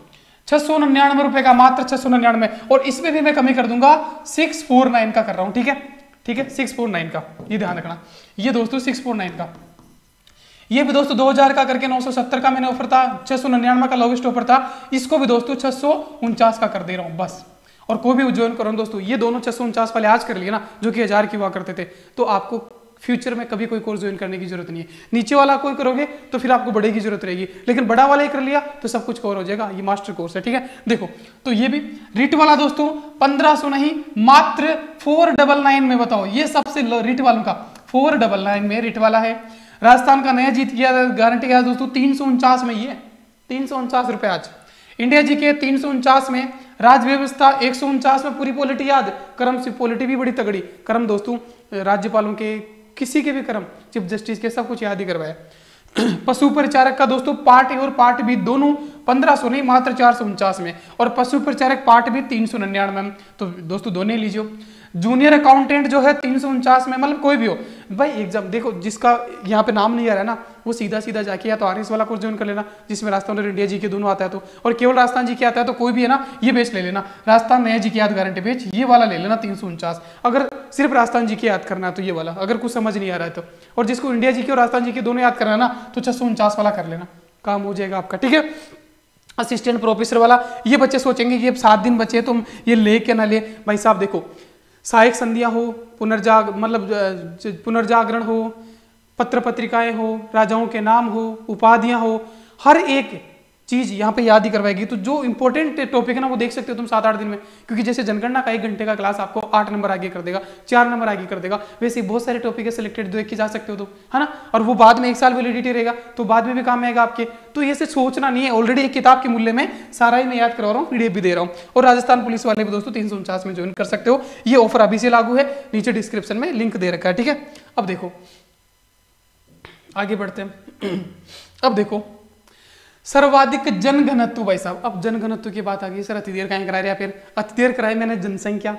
छह सौ निन्यानवे रुपए का, मात्र छह सौ निन्यानवे और इसमें भी मैं कमी कर दूँगा सिक्स फोर नाइन का कर रहा हूँ, ठीक है? ठीक है? सिक्स फोर नाइन का, ये ध्यान रखना। ये दोस्तों सिक्स फोर नाइन का। ये भी दोस्तों 2000 का करके 970 का मैंने ऑफ़र था, छह सौ निन्यानवे का लोवेस्ट ऑफ़र था, इसको भी दोस्तों, छह सौ उनचास का कर दे रहा हूँ, बस। और कोई भी ज्वाइन करो दोस्तों, ये दोनों छह सौ उनचास वाले आज कर लिए ना, जो कि हज़ार की हुआ करते थे। तो आपको फ्यूचर में कभी कोई कोर्स ज्वाइन करने की ज़रूरत नहीं है। नीचे वाला कोई करोगे तो फिर आपको बड़े की ज़रूरत रहेगी। लेकिन बड़ा वाला ही कर लिया तो सब कुछ कवर हो जाएगा। ये मास्टर कोर्स है, ठीक है? देखो तो ये भी रिट वाला दोस्तों, पंद्रह सौ नहीं, मात्र फोर डबल नाइन में बताओ। ये सबसे रिट वालों का फोर डबल नाइन में रिट वाला है। राजस्थान का नया जीत किया गारंटी किया दोस्तों, तीन सौ उनचास में ये, तीन सौ उनचास रुपए आज। इंडिया जी के तीन सौ उनचास में राज व्यवस्था एक सौ उनचास में पूरी पॉलिटी याद। क्रम से पॉलिटी भी बड़ी तगड़ी। क्रम दोस्तों, राज्यपालों के किसी के भी कर्म चीफ जस्टिस के सब कुछ याद ही करवाया। पशु परिचारक का दोस्तों, पार्ट ए और पार्ट बी दोनों पंद्रह सौ नहीं, मात्र चार सौ उनचास में। और पशु परिचारक पार्ट भी तीन सौ निन्यानवे में। तो दोस्तों, दोनों लीजिए जूनियर अकाउंटेंट जो है तीन सौ उनचास में मतलब कोई भी हो। भाई एग्ज़ाम देखो, जिसका यहाँ पे नाम नहीं आ रहा है ना, वो सीधा सीधा जाके या तो आर वाला कोर्स ज्वाइन कर लेना, जिसमें राजस्थान और इंडिया जी के दोनों आता है तो। और केवल राजस्थान जी के आता है तो कोई भी है ना, ये बेच ले लेना। राजस्थान नया जी की याद गारंटी बेच, ये वाला ले लेना तीन अगर सिर्फ़ राजस्थान जी की याद करना है तो ये वाला, अगर कुछ समझ नहीं आ रहा है तो। और जिसको इंडिया जी के और राजस्थान जी के दोनों याद करना है ना तो छह सौ उनचास वाला कर लेना। काम हो जाएगा आपका, ठीक है? असिस्टेंट प्रोफेसर वाला, ये बच्चे सोचेंगे ये सात दिन बचे तुम ये ले के ना ले? भाई साहब, देखो सहायक संधियाँ हो, पुनर्जाग मतलब पुनर्जागरण हो, पत्र पत्रिकाएँ हो, राजाओं के नाम हो, उपाधियाँ हो, हर एक चीज़ यहाँ पे याद ही करवाएगी। तो जो इंपॉर्टेंट टॉपिक है ना, वो देख सकते हो तुम सात आठ दिन में। क्योंकि जैसे जनगणना का एक घंटे का क्लास आपको आठ नंबर आगे कर देगा, चार नंबर आगे कर देगा। वैसे बहुत सारे टॉपिक है सिलेक्टेड देख के जा सकते हो तो है ना? और वो बाद में एक साल वैलिडिटी रहेगा तो बाद में भी काम आएगा आपके। तो ये से सोचना नहीं है ऑलरेडी एक किताब के मूल्य में सारा ही मैं याद करवा रहा हूँ पीडीएफ भी दे रहा हूँ। और राजस्थान पुलिस वाले भी दोस्तों तीन सौ उनचास में ज्वाइन कर सकते हो। ये ऑफ़र अभी से लागू है, नीचे डिस्क्रिप्शन में लिंक दे रखा है, ठीक है? अब देखो, आगे बढ़ते हैं। अब देखो सर्वाधिक जनघनत्व भाई साहब। अब जनघनत्व की बात आ गई, सर अति देर कहीं करा रहे फिर अति देर कराए मैंने जनसंख्या,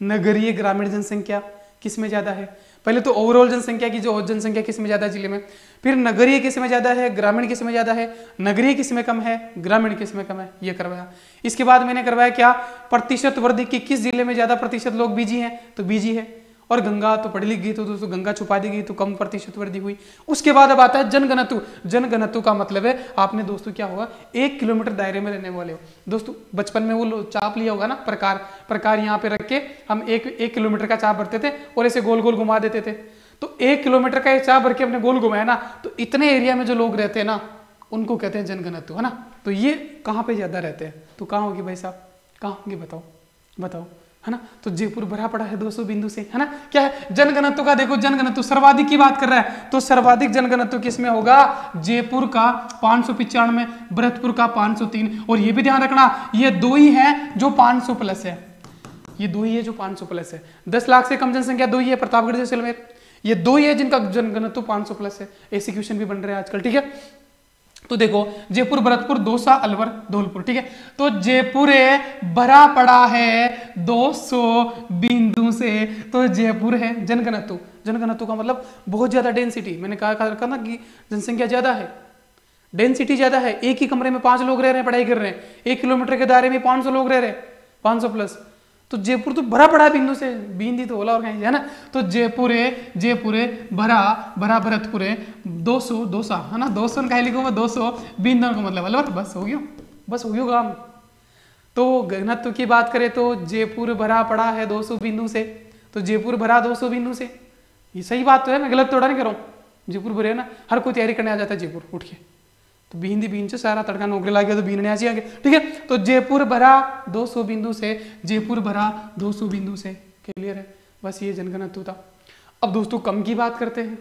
नगरीय ग्रामीण जनसंख्या, किसमें ज़्यादा है? पहले तो ओवरऑल जनसंख्या की जो जनसंख्या किसमें ज़्यादा है ज़िले में? फिर नगरीय किसमें ज़्यादा है, ग्रामीण किसमें ज़्यादा है? नगरीय किसमें कम है, ग्रामीण किसमें कम है, ये करवाया। इसके बाद मैंने करवाया क्या? प्रतिशत वृद्धि की किस ज़िले में ज़्यादा प्रतिशत लोग बीजी हैं? तो बीजी है और गंगा तो पढ़ लिख गई तो दोस्तों, गंगा छुपा दी गई तो कम प्रतिशत वृद्धि हुई। उसके बाद अब आता है जनगणत्व जनगणत्व का मतलब है, आपने दोस्तों क्या होगा, एक किलोमीटर दायरे में रहने वाले हो। दोस्तों, बचपन में वो चाप लिया होगा ना, प्रकार प्रकार यहाँ पे रख के हम एक एक किलोमीटर का चाप भरते थे और ऐसे गोल गोल घुमा देते थे। तो एक किलोमीटर का ये चाप भर के अपने गोल घुमाया ना तो इतने एरिया में जो लोग रहते हैं ना, उनको कहते हैं जनगणत्व है ना? तो ये कहाँ पे ज़्यादा रहते हैं? तो कहाँ होगी भाई साहब? कहाँ होंगे बताओ? बताओ। है ना? तो जयपुर भरा पड़ा है 200 बिंदु से, है ना? क्या है? जनगणत्व का देखो, जनगणत्व, सर्वाधिक की बात कर रहा है। तो सर्वाधिक जनगणत्व किसमें होगा? जयपुर का पाँच सौ पिचानवे, भरतपुर का 503 और ये भी ध्यान रखना, ये दो ही है जो 500 प्लस है। ये दो ही है जो 500 प्लस है। 10 लाख से कम जनसंख्या दो ही है, प्रतापगढ़ जैसलमेर ये दो ही है जिनका जनगणत्व 500 प्लस है। ऐसे क्वेश्चन भी बन रहे हैं आजकल, ठीक है? तो देखो, जयपुर, भरतपुर, दोसा, अलवर, धौलपुर, ठीक है? तो जयपुर भरा पड़ा है 200 बिंदु से। तो जयपुर है जनगणत्व जनगणत्व का मतलब बहुत ज़्यादा डेंसिटी मैंने कहा कहा ना कि जनसंख्या ज़्यादा है। डेंसिटी ज़्यादा है। एक ही कमरे में पाँच लोग रह रहे हैं, पढ़ाई कर रहे हैं। एक किलोमीटर के दायरे में पाँच लोग रह रहे हैं। पाँच प्लस तो जयपुर तो भरा पड़ा बिंदु से बिंदी तो बोला और कहीं है ना? तो जयपुर है जयपुर है भरा भरा भरतपुर है दो सौ दो सौ है ना? दो सौ कहीं लिखूँगा दो सौ बिंदु का मतलब अलवर, बस हो गया। बस हो गया तो घनत्व की बात करें तो जयपुर भरा पड़ा है 200 बिंदु से। तो जयपुर भरा 200 बिंदु से। ये सही बात तो है, मैं गलत थोड़ा नहीं कर रहा हूँ। जयपुर भरे ना? हर कोई तैयारी करने आ जाता है जयपुर, उठ के। तो बीन दी बीन से सारा तड़का नौकरी लग गया तो बीन आ आगे। ठीक है? तो जयपुर भरा 200 बिंदु से, जयपुर भरा 200 बिंदु से। क्लियर है? बस ये जनगणत्व था। अब दोस्तों, कम की बात करते हैं।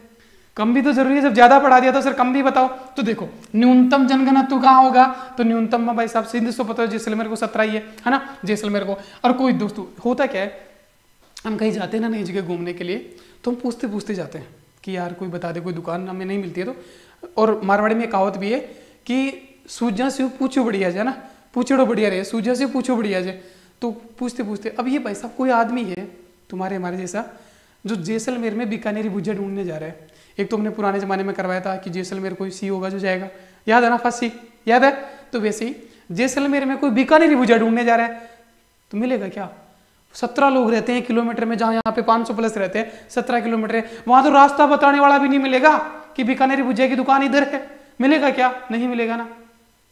कम भी तो ज़रूरी है, जब ज़्यादा पढ़ा दिया तो सर कम भी बताओ। तो देखो, न्यूनतम जनगणत्व कहाँ होगा? तो न्यूनतम में भाई साहब, सीधे सौ पता जैसलमेर को सत्रह ही है है ना? जैसलमेर को। और कोई दोस्तों, होता क्या है? हम कहीं जाते हैं ना, नई जगह घूमने के लिए तो हम पूछते पूछते जाते हैं कि यार कोई बता दे, कोई दुकान हमें नहीं मिलती है तो। और मारवाड़ी में कहावत भी है कि सूजा से पूछो बढ़िया है ना? पूछो बढ़िया रहे सूजा से पूछो बढ़िया जे तो पूछते पूछते, अब ये भाई साहब कोई आदमी है तुम्हारे, हमारे जैसा, जो जैसलमेर में बीकानेरी भुजिया ढूँढने जा रहा है? एक तो हमने पुराने ज़माने में करवाया था कि जैसलमेर कोई सी होगा जो जाएगा। याद है ना, फ़र्स्ट सी? याद है? तो वैसे ही, जैसलमेर में कोई बीकानेरी भुजिया ढूँढने जा रहा है। तो मिलेगा क्या? सत्रह लोग रहते हैं किलोमीटर में, जहाँ यहाँ पे 500 प्लस रहते हैं, सत्रह किलोमीटर वहाँ तो रास्ता बताने वाला भी नहीं मिलेगा। कि बीकानेरी भुजिया की दुकान इधर है। मिलेगा क्या? नहीं मिलेगा ना।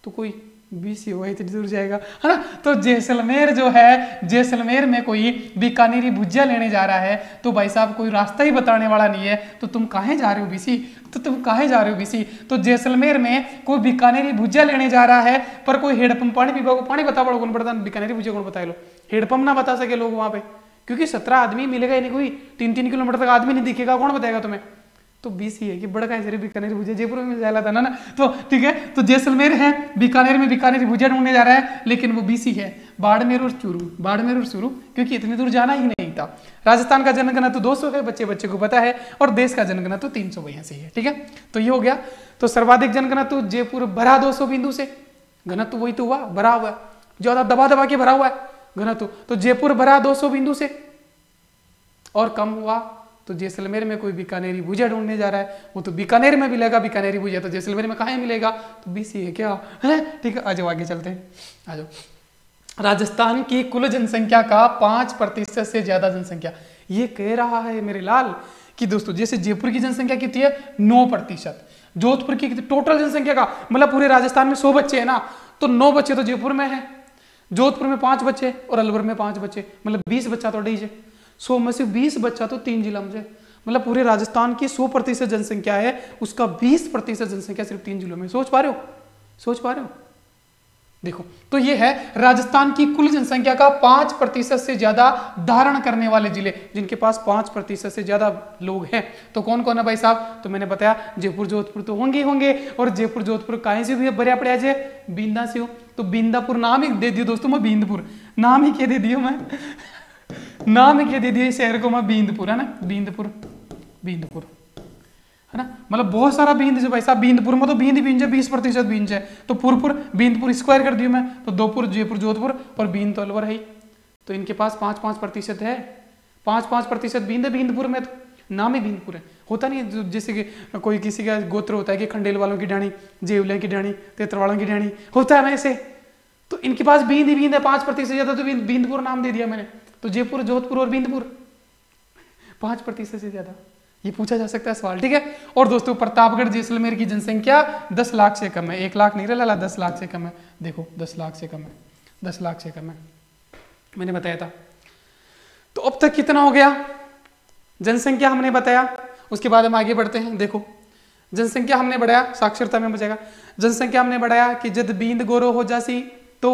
तो कोई बीसी होगा इतनी दूर जाएगा। है ना? तो जैसलमेर जो है, जैसलमेर में कोई बीकानेरी भुजिया लेने जा रहा है तो भाई साहब कोई रास्ता ही बताने वाला नहीं है। तो तुम कहाँ जा रहे हो बीसी? तो तुम कहाँ जा रहे हो बीसी? तो जैसलमेर में कोई बीकानेरी भुजिया लेने जा रहा है, पर कोई हेडपंप पानी पीवा को पानी बता पड़ो कौन पड़ता बीकानेरी भुजिया कौन बता लो? हेडपंप ना बता सके लोग वहाँ पे। क्योंकि सत्रह आदमी मिलेगा ही नहीं कोई। तीन तीन किलोमीटर तक आदमी नहीं दिखेगा, कौन बताएगा तुम्हें? तो बीसी है कि बड़ा कैसे बीकानेर भुजिया? जयपुर में जाया था ना ना? तो ठीक है तो जैसलमेर है, बीकानेर में बीकानेर भुजिया ढूँढने जा रहा है, लेकिन वो बीसी है, बाड़मेर और चूरू, बाड़मेर और चूरू, क्योंकि इतनी दूर जाना ही नहीं था। राजस्थान का जनगणना तो 200 है, बच्चे बच्चे को पता है, और देश का जनगणना तो तीन सौ बयासी है, ठीक है? तो ये हो गया तो सर्वाधिक जनगणना तो जयपुर भरा दो बिंदु से, घनत्व वही तो हुआ, भरा हुआ है। ज़्यादा दबा दबा के भरा हुआ है, घनत्व तो जयपुर भरा दो सौ बिंदु से, और कम हुआ तो जैसलमेर में कोई बीकानेरी भुजिया ढूँढने जा रहा है, वो तो बीकानेर में मिलेगा बीकानेरी भुजिया तो जैसलमेर में कहाँ मिलेगा? तो बीसी है क्या? है ठीक है आ जाओ आगे चलते हैं। आ जाओ। राजस्थान की कुल जनसंख्या का पाँच प्रतिशत से ज़्यादा जनसंख्या। ये कह रहा है मेरे लाल कि दोस्तों, जैसे जयपुर की जनसंख्या कितनी है? नौ प्रतिशत। जोधपुर की टोटल जनसंख्या का मतलब पूरे राजस्थान में सौ बच्चे हैं ना तो नौ बच्चे तो जयपुर में है। जोधपुर में पाँच बच्चे और अलवर में पाँच बच्चे मतलब बीस बच्चा तो डीजे। सौ में से बीस बच्चा तो तीन जिला में मतलब पूरे राजस्थान की सौ प्रतिशत जनसंख्या है, उसका बीस प्रतिशत जनसंख्या सिर्फ़ तीन जिलों में। सोच पा रहे हो? सोच पा रहे हो? देखो तो ये है राजस्थान की कुल जनसंख्या का पाँच प्रतिशत से ज़्यादा धारण करने वाले ज़िले, जिनके पास पाँच प्रतिशत से ज़्यादा लोग हैं। तो कौन कौन है भाई साहब? तो मैंने बताया, जयपुर, जोधपुर तो होंगे होंगे, और जयपुर, जोधपुर कहीं से भी भरिया पड़ा जे बींदा से हो। तो बिंदापुर नाम ही दे दियो दोस्तों, मैं बिंदपुर। नाम ही क्या दे दियो मैं? नाम क्या दे दिया शहर को? मैं बींदपुर, है ना? बींदपुर बींदपुर, है ना? मतलब बहुत सारा बींद जो भाई साहब, बींदपुर में तो बींद बींज है, बीस प्रतिशत बींज है। तो पुरपुर, बींदपुर स्क्वायर कर दियो मैं। तो दोपुर, जयपुर, जोधपुर और बींद तो अलवर है तो इनके पास पाँच पाँच प्रतिशत है। पाँच पाँच प्रतिशत बींद है बींदपुर में तो। नाम ही बींदपुर है। होता नहीं जैसे कि कोई किसी का गोत्र होता है कि खंडेल वालों की डाणी जेवले की डाणी तेतर वालों की डाणी, होता है ना ऐसे। तो इनके पास बींद ही बींद है, पाँच प्रतिशत ज़्यादा तो बींदपुर नाम दे दिया मैंने। तो जयपुर, जोधपुर और बिंदपुर। पाँच प्रतिशत से ज़्यादा। ये पूछा जा सकता है सवाल, ठीक है? और दोस्तों, प्रतापगढ़, जैसलमेर की जनसंख्या दस लाख से कम है। एक लाख नहीं रहा दस लाख से कम है। देखो, दस लाख से कम है। दस लाख से कम है। मैंने बताया था। तो अब तक कितना हो गया? जनसंख्या हमने बताया। उसके बाद हम आगे बढ़ते हैं। देखो, जनसंख्या हमने बढ़ाया। साक्षरता में बचेगा। जनसंख्या हमने बढ़ाया कि जद बींद गोरो हो जासी तो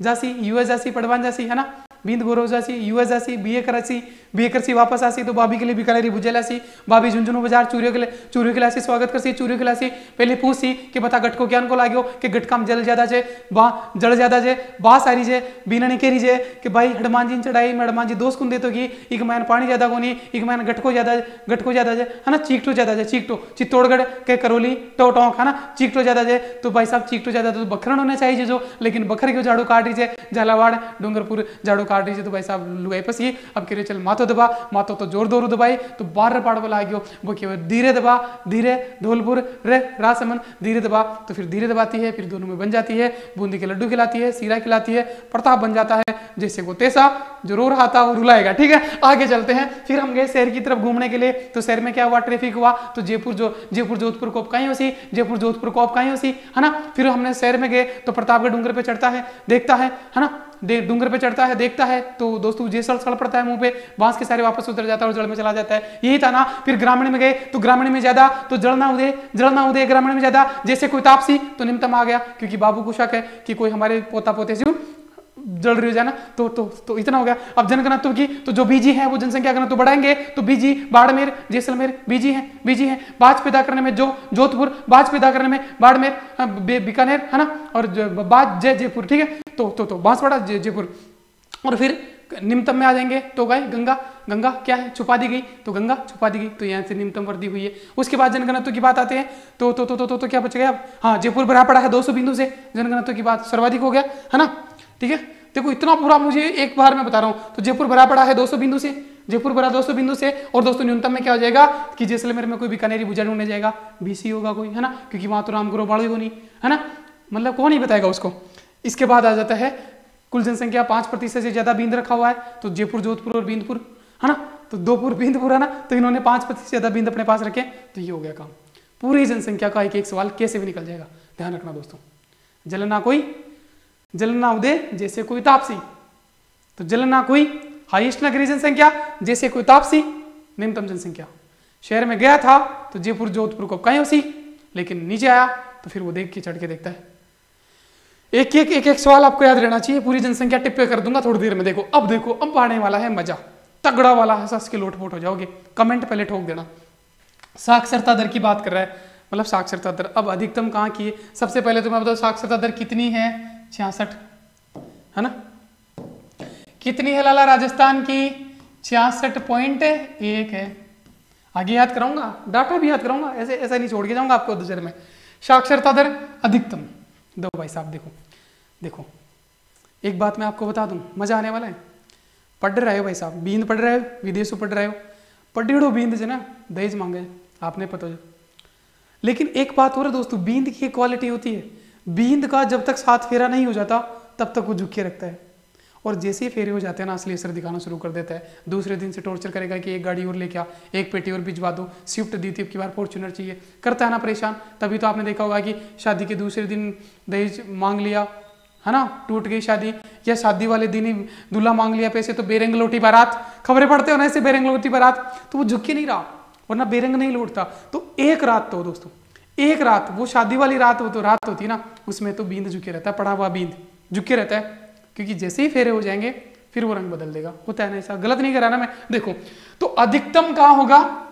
जासी यूएस जासी, पढ़वान जासी, है ना? बींद गोरो जासी यूएस जासी, बीए कराची बीए करसी, वापस आसी तो भाभी के लिए बिकानेरी सी, भाभी झुंझुनू बाज़ार, चूरियों के लिए, चूरियों के लासी स्वागत करसी, चूरियों के लासी पहले पूछी कि बता गट को ज्ञान को लागो कि गट काम जल ज़्यादा जे, बा जड़ ज़्यादा जे, बा सारी जे बीना ने केरी जे, कि भाई हनुमान जी चढ़ाई, मैं हनुमान जी दोस्त कुन दे तो की एक मैन पानी ज़्यादा कोनी एक मैन गटको ज़्यादा गट को ज़्यादा जे, है ना, चीकटो ज़्यादा जे, चीकटो, चित्तौड़गढ़ के करोली टो टोंक, है ना, चीकटो ज़्यादा जे तो भाई साहब चीकटो ज़्यादा तो बखरन होना चाहिए जो, लेकिन बखर क्यों झाड़ू काट रही है झालावाड़, डूंगरपुर, झाड़ू रही है तो भाई साहब लुगाई पस अब कह चल मातो दबा। मातो तो ज़ोर ज़ोर दबाई तो बार पाड़ वाला आ गयो। वो क्यों धीरे दबा, धीरे, धोलपुर, रे रासमन धीरे दबा। तो फिर धीरे दबाती है, फिर दोनों में बन जाती है, बूंदी के लड्डू खिलाती है, सीरा खिलाती है, प्रताप बन जाता है, जैसे वो तेसा, जो रो रहा था, वो रुलाएगा, ठीक है? आगे चलते हैं, फिर हम गए शहर की तरफ़ घूमने के लिए। तो शहर में क्या हुआ? ट्रैफ़िक हुआ। तो जयपुर जो, जयपुर, जोधपुर कोप कहीं होसी, जयपुर, जोधपुर कोप कहीं होसी, है ना? फिर हमने शहर में गए तो प्रतापगढ़ डूंगर पे चढ़ता है, देखता है है ना? डूंगर पे चढ़ता है, देखता है तो दोस्तों जे सड़ सड़ पड़ता है मुँह पे, बाँस के सारे वापस उतर जाता है और जड़ में चला जाता है। यही था ना, फिर ग्रामीण में गए तो ग्रामीण में ज़्यादा तो जड़ ना उदे जड़ ना उदे ग्रामीण में ज़्यादा, जैसे कोई तापसी तो निम्तम आ गया, क्योंकि बाबू को शक है कि कोई हमारे पोता पोते से जल रही हो जाए ना तो तो तो इतना हो गया। अब जनघनत्व की तो जो बीजी है वो जनसंख्या घनत्व बढ़ाएँगे। तो बीजी बाड़मेर जैसलमेर बीजी है बीजी है। बाज पैदा करने में जो जोधपुर बाज पैदा करने में बाड़मेर बीकानेर है ना? और बाज जय जयपुर ठीक है? तो तो तो बांसवाड़ा जयपुर। और फिर निम्नतम में आ जाएँगे तो गए गंगा। गंगा क्या है? छुपा दी गई। तो गंगा छुपा दी गई। तो यहाँ से निम्नतम वर्दी हुई है। उसके बाद जनगणत्व की बात आते हैं। तो तो तो तो, तो, तो क्या बच गया? अब हाँ जयपुर भरा पड़ा है 200 बिंदु से। जनगणत्व की बात सर्वाधिक हो गया है ना? ठीक है? देखो, इतना पूरा मुझे एक बार में बता रहा हूँ। तो जयपुर भरा पड़ा है 200 बिंदु से। जयपुर भरा 200 बिंदु से और दोस्तों न्यूनतम में क्या हो जाएगा कि जैसलमेर में कोई बीकानेरी भुजा ढूँढने जाएगा, बीसी होगा कोई, है ना? क्योंकि वहाँ तो रामगुरु बाड़ी होनी, है ना? मतलब कौन ही बताएगा उसको? इसके बाद आ जाता है, कुल जनसंख्या पाँच प्रतिशत से ज़्यादा बिंद रखा हुआ है तो जयपुर, जोधपुर और बिंदपुर, है ना? तो दोपुर बिंदपुर, है ना? तो इन्होंने पाँच प्रतिशत ज़्यादा बिंद अपने पास रखे तो ये हो गया काम। पूरी जनसंख्या का एक एक सवाल कैसे भी निकल जाएगा। ध्यान रखना दोस्तों। जलना कोई जलना उदय, जैसे कोई तापसी। तो जलना कोई हाइस्ट नगरी जनसंख्या, जैसे कोई तापसी निम्नतम जनसंख्या। शहर में गया था तो जयपुर, जोधपुर को कहीं उसी, लेकिन नीचे आया तो फिर वो देख के, चढ़ के देखता है। एक एक एक एक सवाल आपको याद रहना चाहिए, पूरी जनसंख्या टिप्पे कर दूँगा, थोड़ी देर में देखो। अब देखो, अब आने वाला है मज़ा। तगड़ा वाला है, सस के लोटपोट हो जाओगे। कमेंट पहले ठोक देना। साक्षरता दर की बात कर रहा है। मतलब साक्षरता दर, अब अधिकतम कहाँ की है? सबसे पहले तो मैं बताऊँ, साक्षरता दर कितनी है? छियासठ। है ना? कितनी है लाला राजस्थान की? छियासठ पॉइंट एक है। आगे याद कराऊँगा? डाटा भी याद कराऊँगा? ऐसे, ऐसा नहीं छोड़ के जाऊँगा आपको दूसरे में। साक्षरता दर अधिकतम। दो भाई साहब, देखो। देखो। एक बात मैं आपको बता दूँ, मज़ा आने वाला है। पढ़ रहे हो भाई साहब? बींद पढ़ रहे हो? विदेश पढ़ रहे हो? पढ़ो बींद जो ना, दहेज मांगे। आपने पता लेकिन एक बात और है दोस्तों, बींद की क्वालिटी होती है। बींद का जब तक साथ फेरा नहीं हो जाता, तब तक वो झुके रखता है। और जैसे ही फेरे हो जाते हैं ना, असली असर दिखाना शुरू कर देता है। दूसरे दिन से टॉर्चर करेगा कि एक गाड़ी और लेके आ, एक पेटी और भिजवा दो स्विफ्ट दी थी अब की बार फॉर्चुनर चाहिए। करता है ना परेशान। तभी तो आपने देखा होगा कि शादी के दूसरे दिन दहेज मांग लिया, है ना? टूट गई शादी। या शादी वाले दिन ही दूल्हा मांग लिया पैसे तो बेरंग लोटी बारात। खबरें पढ़ते हो ना ऐसे बेरंग लोटी बारात। तो वो झुक नहीं रहा, वरना बेरंग नहीं लौटता। तो एक रात तो दोस्तों एक रात, वो शादी वाली रात वो तो रात होती ना, उसमें तो बींद झुके रहता है, पड़ा हुआ बींद झुके रहता है, क्योंकि जैसे ही फेरे हो जाएँगे, फिर वो रंग बदल देगा। होता है ना ऐसा, गलत नहीं करा ना मैं। देखो तो अधिकतम कहा होगा?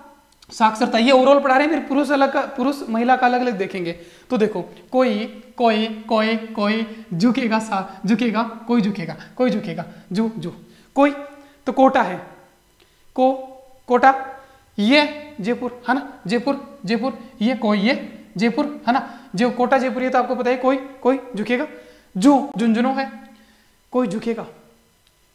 साक्षरता, ये ओवरऑल पढ़ा रहे हैं, फिर पुरुष अलग पुरुष महिला का अलग अलग देखेंगे। तो देखो, कोई कोई कोई कोई झुकेगा सा, झुकेगा, कोई झुकेगा कोई झुकेगा, जू जू, कोई तो कोटा है। को, कोटा, ये जयपुर, है ना? जयपुर जयपुर, ये कोई, ये जयपुर, है ना? जो कोटा जयपुर, ये तो आपको पता है कोई कोई झुकेगा? जू झुंझुनू है, कोई झुकेगा?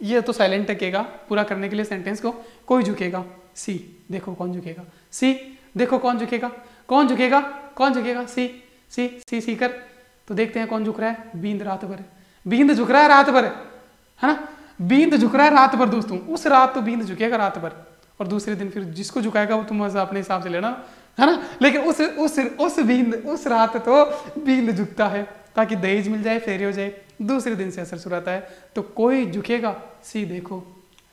ये तो साइलेंट टकेगा, पूरा करने के लिए सेंटेंस को, कोई झुकेगा? सी देखो कौन झुकेगा। सी देखो कौन झुकेगा। कौन झुकेगा? कौन झुकेगा? सी सी सी सी कर। तो देखते हैं कौन झुक रहा है। बींद रात भर। बींद झुक रहा है रात भर, है ना? बींद झुक रहा है रात भर, दोस्तों। उस रात तो बींद झुकेगा रात भर। और दूसरे दिन फिर जिसको झुकाएगा वो तुम अपने हिसाब से लेना, है ना? लेकिन उस उस उस बींद, उस रात तो बींद झुकता है, ताकि दहेज मिल जाए, फेरी हो जाए, दूसरे दिन से असर शुरू है। तो कोई झुकेगा, सी देखो,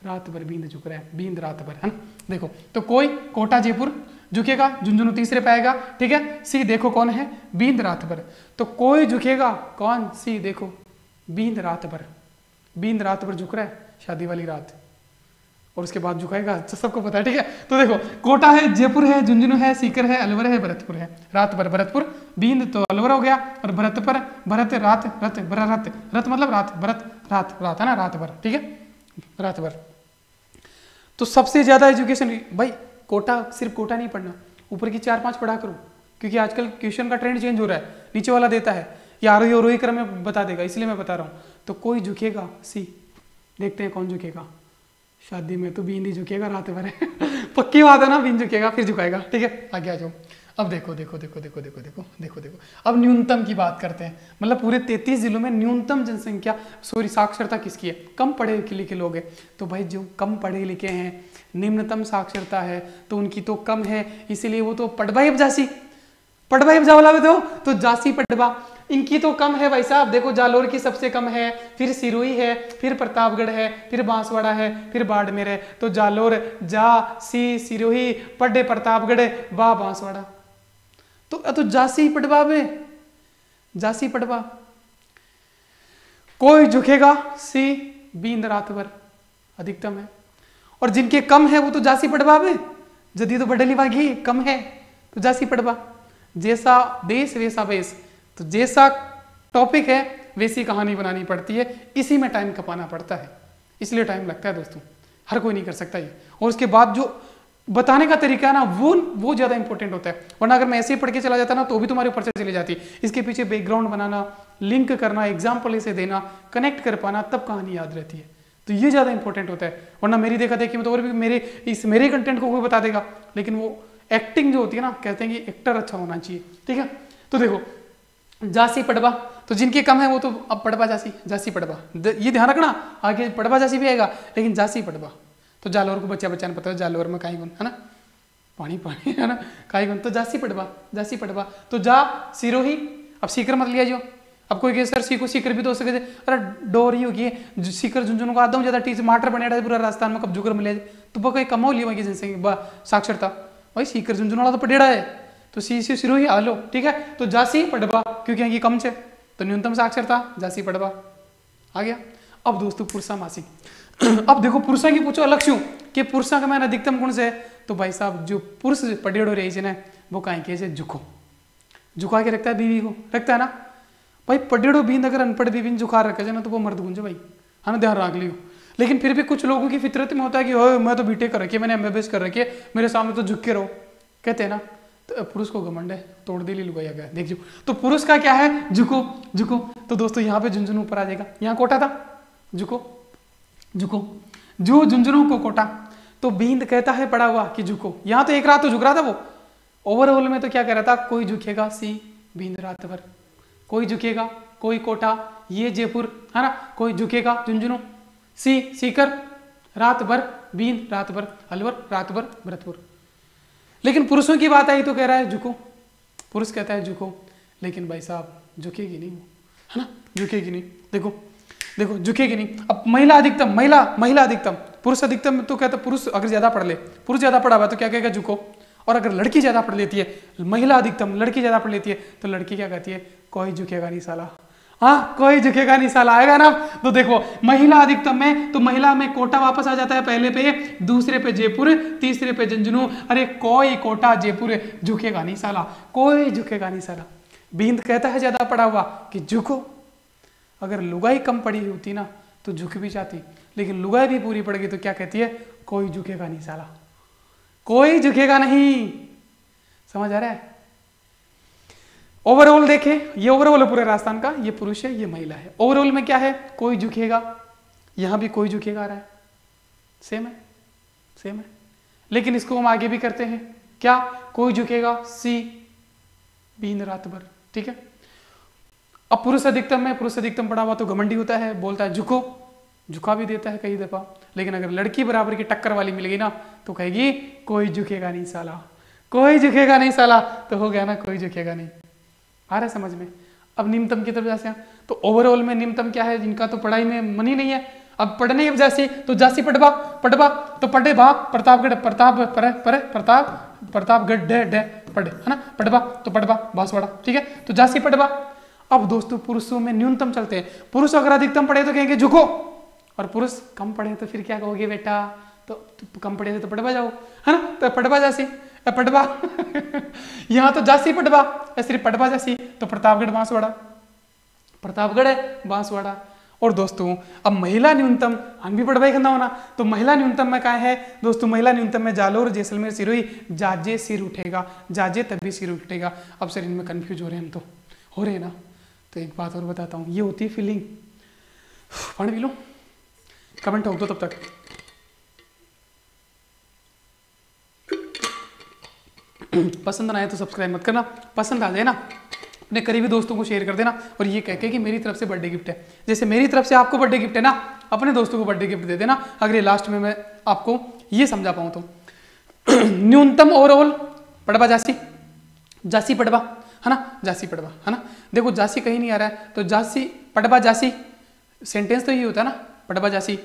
रात भर बींद झुक रहा है, बींद रात भर, है ना? देखो तो कोई कोटा जयपुर झुकेगा, झुंझुनू तीसरे पाएगा ठीक है? सी देखो कौन है, बींद रात भर। तो कोई झुकेगा, कौन? सी देखो, बींद रात भर, बींद रात भर झुक रहा है, शादी वाली रात। और उसके बाद झुकाएगा अच्छा सबको पता है, ठीक है? तो देखो, कोटा है, जयपुर है, झुंझुनू है, सीकर है, अलवर है, भरतपुर है। रात भर भरतपुर, बींद तो अलवर हो गया, और भरत पर भरत रात, रत रत रत मतलब रात, भरत, रात रात, है ना? रात भर, ठीक है? रात भर। तो सबसे ज़्यादा एजुकेशन, भाई, कोटा, सिर्फ़ कोटा नहीं पढ़ना, ऊपर की चार पाँच पढ़ा करो, क्योंकि आजकल क्वेश्चन का ट्रेंड चेंज हो रहा है, नीचे वाला देता है। या आरोही और क्रम में बता देगा, इसलिए मैं बता रहा हूँ। तो कोई झुकेगा? सी, देखते हैं कौन झुकेगा। शादी में तो बीन ही झुकेगा रात भर। पक्की बात है ना बीन झुकेगा फिर झुकाएगा। ठीक है आगे आ जाओ। अब देखो देखो देखो देखो देखो देखो देखो देखो। अब न्यूनतम की बात करते हैं। मतलब पूरे तैतीस जिलों में न्यूनतम जनसंख्या सॉरी साक्षरता किसकी है? कम पढ़े लिखे लोग हैं। तो भाई जो कम पढ़े लिखे हैं निम्नतम साक्षरता है तो उनकी तो कम है। इसीलिए वो तो पढ़वा ही जासी पढ़वा ही जावला तो, तो जासी पढ़वा इनकी तो कम है भाई साहब। देखो जालोर की सबसे कम है, फिर सिरोही है, फिर प्रतापगढ़ है, फिर बांसवाड़ा है, फिर बाड़मेर है। तो जालोर, जा, सी, सिरोही पड्डे प्रतापगढ़, बा, बांसवाड़ा। तो तो जासी पटवा में जासी पटवा। कोई झुकेगा? सी, बींद रात भर अधिकतम है। और जिनके कम है, वो तो जासी पटवा में जदी तो बडली वागी कम है तो जासी पटवा। जैसा देश, वैसा बेस तो जैसा टॉपिक है, वैसी कहानी बनानी पड़ती है। इसी में टाइम कपाना पड़ता है। इसलिए टाइम लगता है दोस्तों। हर कोई नहीं कर सकता ये। और उसके बाद जो बताने का तरीका है ना, वो वो ज़्यादा इंपॉर्टेंट होता है। वरना अगर मैं ऐसे ही पढ़ के चला जाता ना तो भी तुम्हारे ऊपर से चली जाती। इसके पीछे बैकग्राउंड बनाना लिंक करना एग्ज़ाम्पल इसे देना कनेक्ट कर पाना, तब कहानी याद रहती है। तो ये ज़्यादा इंपॉर्टेंट होता है। वरना मेरी देखा देखी में तो और भी मेरे, इस मेरे कंटेंट को कोई बता देगा। लेकिन वो एक्टिंग जो होती है ना, कहते हैं कि एक्टर अच्छा होना चाहिए। ठीक है? तो देखो जासी पड़वा। तो जिनके कम है वो तो अब पड़वा जासी जासी पड़वा। ये ध्यान रखना, आगे पड़वा जासी भी आएगा, लेकिन जासी पड़वा। तो जालोर को बच्चा बच्चा ने पता है, जालोर में काई गुण है ना? पानी पानी, है ना? काई गुण तो जासी पड़वा जासी पड़वा। तो जा, सिरोही, अब सीकर मत लिया जो। अब कोई कहे, सर, सीखो, सीकर भी तो हो सके अरे, डोरी होगी सीकर झुंझुन को आदम ज़्यादा टीच माटर बने पूरा राजस्थान में, कब जुगर मिले। तो वो कोई कमाओ, लिया, वही जनसंख्या साक्षरता। भाई, सीकर झुंझुन वाला तो पटेड़ा है। तो सी सी सिरो ही आलो ठीक है? तो जासी पड़वा क्योंकि यहाँ की कम से तो न्यूनतम साक्षरता जासी पड़वा आ गया। अब दोस्तों पुरुषा मासी। अब देखो पुरुषा की पूछो, अलग क्यों? कि पुरुषा का मैंने अधिकतम गुण से तो भाई साहब, जो पुरुष पटेड़ो रही है ना, वो कहीं के झुको झुका के रखता है बीवी को, रखता है ना? भाई, पटेड़ो बींद अगर अनपढ़ बीवी ने झुका रखे ना तो वो मर्द गुंजे भाई? है ना ध्यान रख लियो। लेकिन फिर भी कुछ लोगों की फितरत में होता है कि मैं तो बीटेक कर रखी मैंने एम कर रखी है, मेरे सामने तो झुक के रहो। कहते हैं ना पुरुष को घमंड है, तोड़ दिली लुगाया गया देख जो। तो पुरुष का क्या है? झुको झुको। तो दोस्तों, यहाँ पे झुंझुनू ऊपर आ जाएगा। यहाँ कोटा था? झुको झुको। जो झुंझुनू को कोटा तो बींद कहता है, पड़ा हुआ कि झुको। यहाँ तो एक रात तो झुक रहा था वो। ओवरऑल में तो क्या कह रहा था? कोई झुकेगा सी बींद रात भर। कोई झुकेगा, कोई कोटा, ये जयपुर, है ना? कोई झुकेगा झुंझुनू। सी, सीकर, रात भर, बींद, रात भर, अलवर, रात भर, भरतपुर। लेकिन पुरुषों की बात आई तो कह रहा है, झुको। पुरुष कहता है, झुको। लेकिन भाई साहब, झुकेगी नहीं वो। है ना? झुकेगी नहीं। देखो देखो, झुकेगी नहीं। अब महिला अधिकतम, महिला महिला अधिकतम। पुरुष अधिकतम तो कहता पुरुष अगर ज़्यादा पढ़ ले, पुरुष ज़्यादा पढ़ा हुआ तो क्या कहेगा, झुको। और अगर लड़की ज़्यादा पढ़ लेती है, महिला अधिकतम, लड़की ज़्यादा पढ़ लेती है तो लड़की क्या कहती है, कोई झुकेगा नहीं साला। हाँ कोई झुकेगा नहीं, साला आएगा ना। तो देखो, महिला अधिकतम में तो महिला में कोटा वापस आ जाता है पहले पे, दूसरे पे जयपुर, तीसरे पे झुंझुनू। अरे, कोई कोटा जयपुर झुकेगा नहीं, साला। कोई झुकेगा नहीं, साला। बींद कहता है ज़्यादा पड़ा हुआ कि झुको। अगर लुगाई कम पड़ी होती ना तो झुक भी जाती। लेकिन लुगाई भी पूरी पड़ गई तो क्या कहती है? कोई झुकेगा नहीं, साला। कोई झुकेगा नहीं। समझ आ रहा है? ओवरऑल देखे, ये ओवरऑल है पूरे राजस्थान का, ये पुरुष है, ये महिला है। ओवरऑल में क्या है? कोई झुकेगा, यहाँ भी कोई झुकेगा आ रहा है। सेम है सेम है। लेकिन इसको हम आगे भी करते हैं। क्या? कोई झुकेगा, सी, बीन रात भर, ठीक है? अब पुरुष अधिकतम है, पुरुष अधिकतम पड़ा हुआ तो घमंडी होता है, बोलता है, झुको। झुका भी देता है कई दफ़ा। लेकिन अगर लड़की बराबर की टक्कर वाली मिल गई ना तो कहेगी, कोई झुकेगा नहीं साला, कोई झुकेगा नहीं साला। तो हो गया ना, कोई झुकेगा नहीं। आ रहा है समझ में? अब निम्नतम की तरफ़ जैसे तो ओवरऑल में निम्नतम क्या है? जिनका तो पढ़ाई में मन ही नहीं है। अब पढ़ने की वजह से तो जासी पटबा पटबा तो पढ़े भा प्रतापगढ़ प्रताप पर पर प्रताप प्रतापगढ़ डे डे पढ़े है ना? पटबा तो पटबा बांसवाड़ा ठीक है? तो जासी पटबा अब दोस्तों पुरुषों में न्यूनतम चलते हैं। पुरुष अगर अधिकतम पढ़े तो कहेंगे झुको। और पुरुष कम पढ़े तो फिर क्या कहोगे बेटा? तो, तो कम पढ़े तो पढ़वा जाओ है ना? तो पढ़वा जासी। पटवा। यहाँ तो जासी पटवा। सिर्फ़ पटवा जासी। तो प्रतापगढ़ बांसवाड़ा। प्रतापगढ़ है बांसवाड़ा। और दोस्तों, अब महिला न्यूनतम हम भी पढ़वाई करना होना। तो महिला न्यूनतम में क्या है? दोस्तों, महिला न्यूनतम में जालोर, जैसलमेर, सिरोही। जाजे सिर उठेगा। जाजे तभी सिर उठेगा। अब सर इनमें कंफ्यूज हो रहे हैं हम तो। हो रहे हैं ना? तो एक बात और बताता हूँ। ये होती है फीलिंग पढ़ भी लो। कमेंट ठोक दो तब तक। पसंद ना आए तो सब्सक्राइब मत करना, पसंद आ जाए ना, अपने करीबी दोस्तों को शेयर कर देना और ये कह के कि मेरी तरफ़ से बर्थडे गिफ्ट है। जैसे मेरी तरफ़ से आपको बर्थडे गिफ्ट है ना, अपने दोस्तों को बर्थडे गिफ्ट दे देना। अगर ये लास्ट में मैं आपको ये समझा पाऊँ तो। न्यूनतम ओवरऑल पड़वा जासी जासी पड़वा, है ना? जासी पड़वा, है ना? देखो जासी कहीं नहीं आ रहा है तो जासी पटबा जासी सेंटेंस तो यही होता है ना पटबा जासी,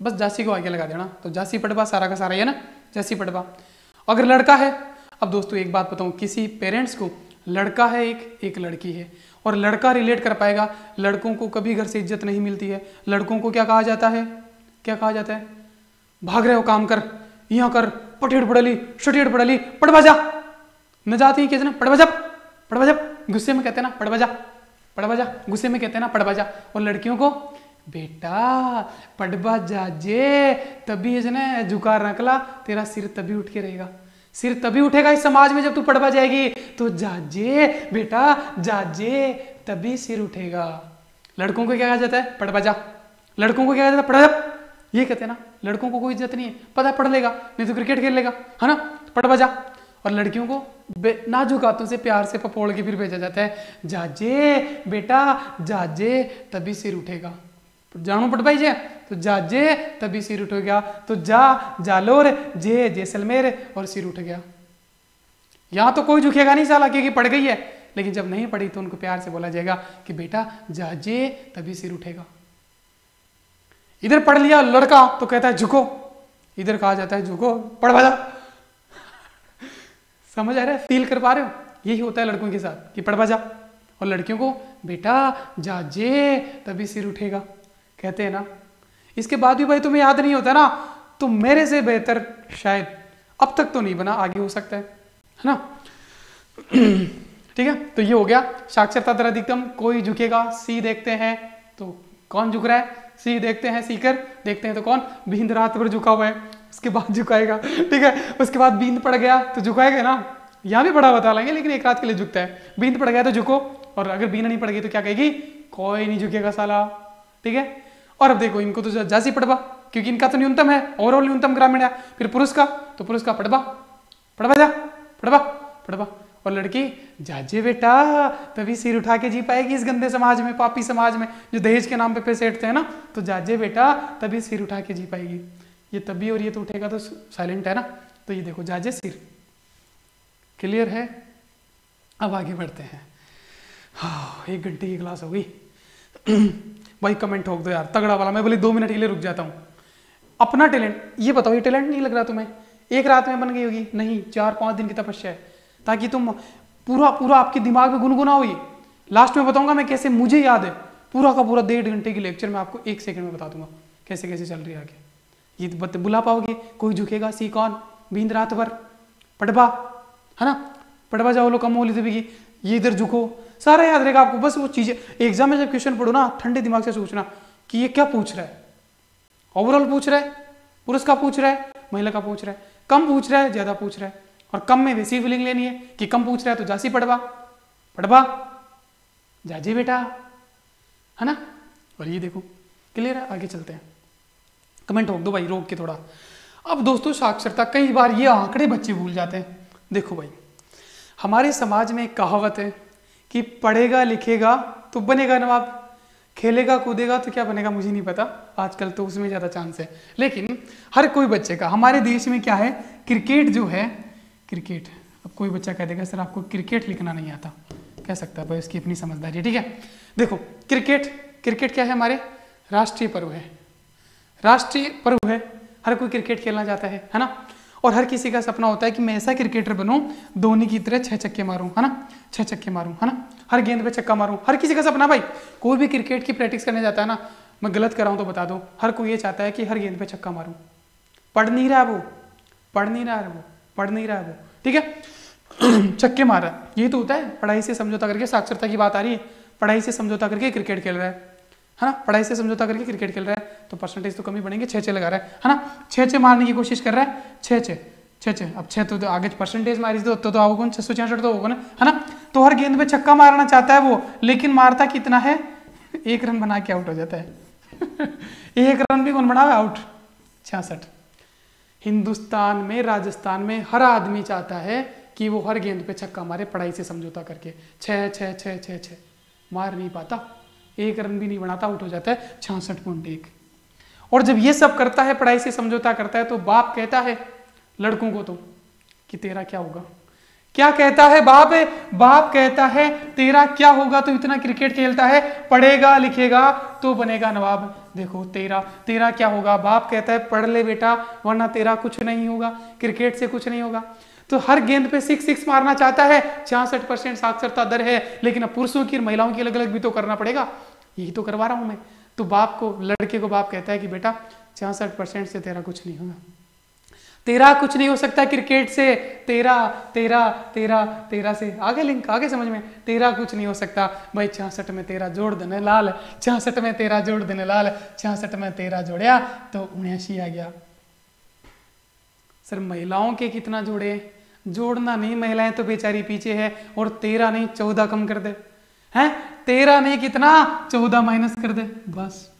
बस जासी को आगे लगा देना। तो जासी पटबा सारा का सारा ये ना, जासी पटबा अगर लड़का है अब दोस्तों, एक बात बताऊँ, किसी पेरेंट्स को लड़का है एक एक लड़की है। और लड़का रिलेट कर पाएगा, लड़कों को कभी घर से इज़्ज़त नहीं मिलती है। लड़कों को क्या कहा जाता है? क्या कहा जाता है? भाग रहे हो काम कर, यहाँ कर पटेट पड़ली शटेट पड़ली, पड़वा जा। न जाती है किसने पड़वा जा पड़वा जा। गुस्से में कहते हैं ना, पड़वा जा पड़वा जा। गुस्से में कहते हैं ना, पड़वा जा। और लड़कियों को, बेटा, पड़वा जा जे, तभी इसने झुका रखला, तेरा सिर तभी उठ के रहेगा। सिर तभी उठेगा इस समाज में जब तू पड़वा जाएगी। तो जाजे, बेटा, जाजे, तभी सिर उठेगा। लड़कों को क्या कहा जाता है? पड़वा जा। लड़कों को क्या कहा जाता है? पढ़ा जा। ये कहते हैं ना, लड़कों को कोई इज़्ज़त नहीं है। पता पढ़ लेगा, नहीं तो क्रिकेट खेल लेगा, है ना? पढ़ जा। और लड़कियों को नाजुक हाथों से, प्यार से पपोड़ के फिर भेजा जाता है। जाजे, बेटा, जाजे, तभी सिर उठेगा। जानू पट भाई जे तो जाजे तभी सिर उठ गया। तो जा जालोर जे जैसलमेर और सिर उठ गया। यहाँ तो कोई झुकेगा नहीं, साला, क्योंकि पड़ गई है। लेकिन जब नहीं पड़ी तो उनको प्यार से बोला जाएगा कि बेटा जाजे तभी सिर उठेगा। इधर पढ़ लिया लड़का तो कहता है, झुको। इधर कहा जाता है, झुको, पढ़ भजा समझ आ रहा है? फील कर पा रहे हो? यही होता है लड़कों के साथ, कि पढ़ भजा और लड़कियों को, बेटा जाजे तभी सिर उठेगा। कहते हैं ना, इसके बाद भी भाई तुम्हें याद नहीं होता ना तो मेरे से बेहतर शायद अब तक तो नहीं बना, आगे हो सकता है है ना? ठीक है तो ये हो गया, साक्षरता दर अधिकतम, कोई झुकेगा, सी देखते हैं तो कौन झुक रहा है? सी देखते हैं, सीकर, देखते हैं तो कौन? बींद रात भर झुका हुआ है, उसके बाद झुकाएगा, ठीक है? उसके बाद बींद पड़ गया तो झुकाएगा ना? यहाँ भी बड़ा बता लेंगे लेकिन एक रात के लिए झुकता है। बींद पड़ गया तो झुको, और अगर बीन नहीं पड़ गई तो क्या कहेगी? कोई नहीं झुकेगा साला, ठीक है? और अब देखो, इनको तो जासी पड़वा क्योंकि इनका तो न्यूनतम है ओवरऑल न्यूनतम ग्रामीण है। फिर पुरुष का तो पुरुष का पड़वा पड़वा जा पड़वा पड़वा और लड़की, जाजे बेटा, तभी सिर उठा के जी पाएगी इस गंदे समाज में, पापी समाज में, जो दहेज के नाम पे पैसे हटते हैं ना तो जाजे बेटा, तभी सिर उठा के जी पाएगी। ये तभी और ये तो उठेगा तो साइलेंट है ना। तो ये देखो, जाजे सिर। क्लियर है? अब आगे बढ़ते हैं। हाँ एक घंटे की क्लास हो गई। भाई कमेंट ठोक दो यार। तगड़ा वाला, मैं बोली, दो मिनट के लिए रुक जाता हूँ। अपना टैलेंट ये बताओ, ये टैलेंट नहीं लग रहा तुम्हें? एक रात में बन गई होगी? नहीं, चार, पाँच दिन की तपस्या है। ताकि तुम पूरा पूरा आपके दिमाग में गुनगुना हो ये। लास्ट में बताऊँगा मैं कैसे, मुझे याद है। पूरा का पूरा डेढ़ घंटे की लेक्चर में आपको एक सेकंड में बता दूँगा, कैसे कैसे चल रही है आगे। ये बुला पाओगे? कोई झुकेगा? सी कौन? बींद रात भर। पढ़वा है ना? पढ़वा जाओ लो, कम हो ली की। ये इधर झुको। सारा याद रहेगा आपको, बस वो चीज़ें एग्ज़ाम में जब क्वेश्चन पढ़ो ना, ठंडे दिमाग से सोचना कि ये क्या पूछ रहा है। ओवरऑल पूछ रहा है, पुरुष का पूछ रहा है, महिला का पूछ रहा है। कम पूछ रहा है, ज़्यादा पूछ रहा है। और कम में वैसी फीलिंग लेनी है कि कम पूछ रहा है तो जासी पढ़वा। पढ़वा। जाजी बेटा, है ना? और ये देखो क्लियर है? आगे चलते हैं। कमेंट रोक दो भाई, रोक के थोड़ा। अब दोस्तों, साक्षरता, कई बार ये आंकड़े बच्चे भूल जाते हैं। देखो भाई, हमारे समाज में एक कहावत है कि पढ़ेगा, लिखेगा तो बनेगा नवाब खेलेगा, कूदेगा तो क्या बनेगा, मुझे नहीं पता। आजकल तो उसमें ज़्यादा चांस है। लेकिन हर कोई बच्चे का, हमारे देश में क्या है क्रिकेट जो है क्रिकेट अब कोई बच्चा कह देगा, सर, आपको क्रिकेट लिखना नहीं आता। कह सकता है भाई उसकी अपनी समझदारी ठीक है? देखो क्रिकेट क्रिकेट क्या है हमारे? राष्ट्रीय पर्व है। राष्ट्रीय पर्व है। हर कोई क्रिकेट खेलना चाहता है है ना? और हर किसी का सपना होता है कि मैं ऐसा क्रिकेटर बनूं, धोनी की तरह छह चक्के मारूं, है ना? छह चक्के मारूं, है ना? हर गेंद पे छक्का मारूं। हर किसी का सपना भाई, कोई भी क्रिकेट की प्रैक्टिस करने जाता है ना, मैं गलत कर रहा हूँ तो बता दो। हर कोई ये चाहता है कि हर गेंद पे छक्का मारूं। पढ़ नहीं रहा वो, पढ़ नहीं रहा वो, पढ़ नहीं रहा वो, ठीक है? छक्के मार ये तो होता है, पढ़ाई से समझौता करके साक्षरता की बात आ रही है। पढ़ाई से समझौता करके क्रिकेट खेल रहा है। है ना? पढ़ाई से समझौता करके क्रिकेट खेल रहा है तो परसेंटेज तो कमी बढ़ेंगे छः छः लगा रहा है है ना? छः छः मारने की कोशिश कर रहा है छः छः छः छः अब छः तो, तो आगे परसेंटेज मारी तो तो, तो आओगे कौन? छः सौ छियासठ तो होगा ना है ना? तो हर गेंद पे छक्का मारना चाहता है वो लेकिन मारता कितना है? एक रन बना के आउट हो जाता है। एक रन भी कौन बनावे? आउट छियासठ। हिंदुस्तान में राजस्थान में हर आदमी चाहता है कि वो हर गेंद पे छक्का मारे पढ़ाई से समझौता करके। छः छः छः छः छः मार नहीं पाता। एक रन भी नहीं बनाता, आउट हो जाता है छियासठ पॉइंट एक। और जब ये सब करता है, पढ़ाई से समझौता करता है तो बाप कहता है लड़कों को तो कि तेरा क्या होगा? क्या कहता है बाप? बाप कहता है, तेरा क्या होगा? तो इतना क्रिकेट खेलता है, पढ़ेगा, लिखेगा तो बनेगा नवाब। देखो, तेरा तेरा क्या होगा? बाप कहता है, पढ़ ले बेटा, वरना तेरा कुछ नहीं होगा, क्रिकेट से कुछ नहीं होगा। तो हर गेंद पे सिक्स सिक्स मारना चाहता है, छियासठ परसेंट साक्षरता दर है, लेकिन अब पुरुषों की महिलाओं की अलग अलग भी तो करना पड़ेगा। यही तो करवा रहा हूँ मैं। तो बाप को, लड़के को बाप कहता है कि बेटा, छियासठ परसेंट से तेरा कुछ नहीं होगा। तेरा कुछ नहीं हो सकता क्रिकेट से। तेरा तेरा तेरा तेरा से। आगे लिंक आगे समझ में। तेरा कुछ नहीं हो सकता। भाई, छियासठ में तेरा जोड़ देने लाल छियासठ में तेरा जोड़ देने लाल छियासठ में तेरा जोड़िया तो उन्यासी आ गया। सर, महिलाओं के कितना जोड़े जोड़ना नहीं, महिलाएँ तो बेचारी पीछे है और तेरह नहीं, चौदह कम कर दे। हैं? तेरह नहीं, कितना? चौदह माइनस कर दे। बस।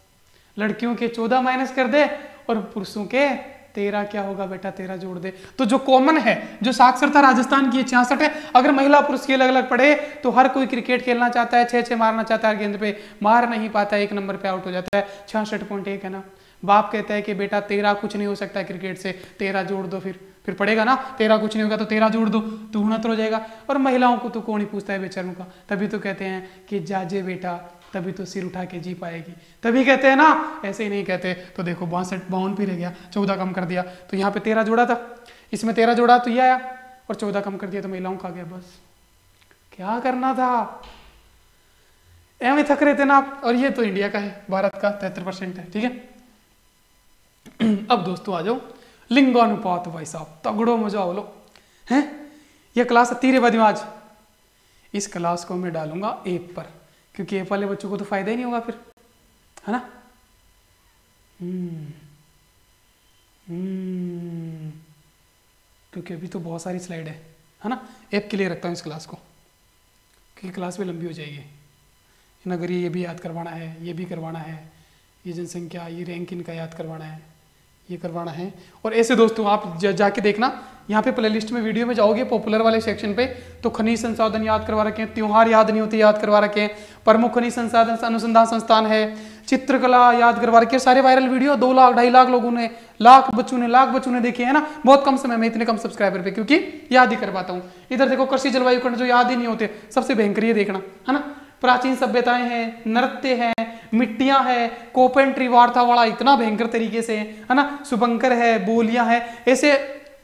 लड़कियों के चौदह माइनस कर दे और पुरुषों के तेरह क्या होगा बेटा? तेरह जोड़ दे। तो जो कॉमन है, जो साक्षरता राजस्थान की छियासठ है, अगर महिला पुरुष की अलग अलग पढ़े तो हर कोई क्रिकेट खेलना चाहता है छह छह मारना चाहता है, गेंद पे मार नहीं पाता एक नंबर पे आउट हो जाता है। छियासठ पॉइंट एक है ना। बाप कहता है कि बेटा, तेरा कुछ नहीं हो सकता क्रिकेट से, तेरा जोड़ दो फिर। फिर पड़ेगा ना, तेरा कुछ नहीं होगा तो तेरा जोड़ दो तो उनहत्तर हो जाएगा। और महिलाओं को तो कौन ही पूछता है बेचारों का? तभी तो कहते हैं कि जाजे बेटा, तभी तो सिर उठा के जी पाएगी। तभी कहते हैं ना, ऐसे ही नहीं कहते। तो देखो, बासठ, बावन भी रह गया, चौदह कम कर दिया। तो यहाँ पे तेरह जोड़ा था। इसमें तेरह जोड़ा तो ये आया और चौदह कम कर दिया तो महिलाओं का गया बस। क्या करना था? एवं थक रहे थे ना आप। और ये तो इंडिया का है, भारत का तिहत्तर परसेंट है, ठीक है? अब दोस्तों आ जाओ। लिंगानुपात भाई साहब, तगड़ो मज़ा बोलो हैं? ये क्लास तीरे बदी आज इस क्लास को मैं डालूँगा एप पर, क्योंकि एप वाले बच्चों को तो फ़ायदा ही नहीं होगा फिर। है ना? हम्म। हम्म। क्योंकि अभी तो बहुत सारी स्लाइड है है ना? ऐप के लिए रखता हूँ इस क्लास को, क्योंकि क्लास भी लंबी हो जाएगी। अगर ये भी याद करवाना है, ये भी करवाना है, ये जनसंख्या, ये रैंक इनका याद करवाना है ये करवाना है। और ऐसे दोस्तों, आप जाके देखना। यहाँ पे प्लेलिस्ट में वीडियो में जाओगे पॉपुलर वाले सेक्शन पे तो खनिज संसाधन याद करवा रखे हैं, त्योहार याद नहीं होते, याद करवा रखे हैं। प्रमुख खनिज संसाधन अनुसंधान संस्थान है, चित्रकला याद करवा रखे सारे वायरल वीडियो दो लाख, ढाई लाख लोगों ने, लाख बच्चों ने, लाख बच्चों ने देखे है ना? बहुत कम समय में, इतने कम सब्सक्राइबर पे, क्योंकि याद ही करवाता हूँ। इधर देखो, कृषि जलवायु जो याद ही नहीं होते, सबसे भयंकर ये देखना, है ना? प्राचीन सभ्यताएँ हैं, नृत्य है मिट्टियाँ है, कोपेंट्री वार्तावाड़ा इतना भयंकर तरीके से, है ना? सुबंकर है, बोलियाँ है, ऐसे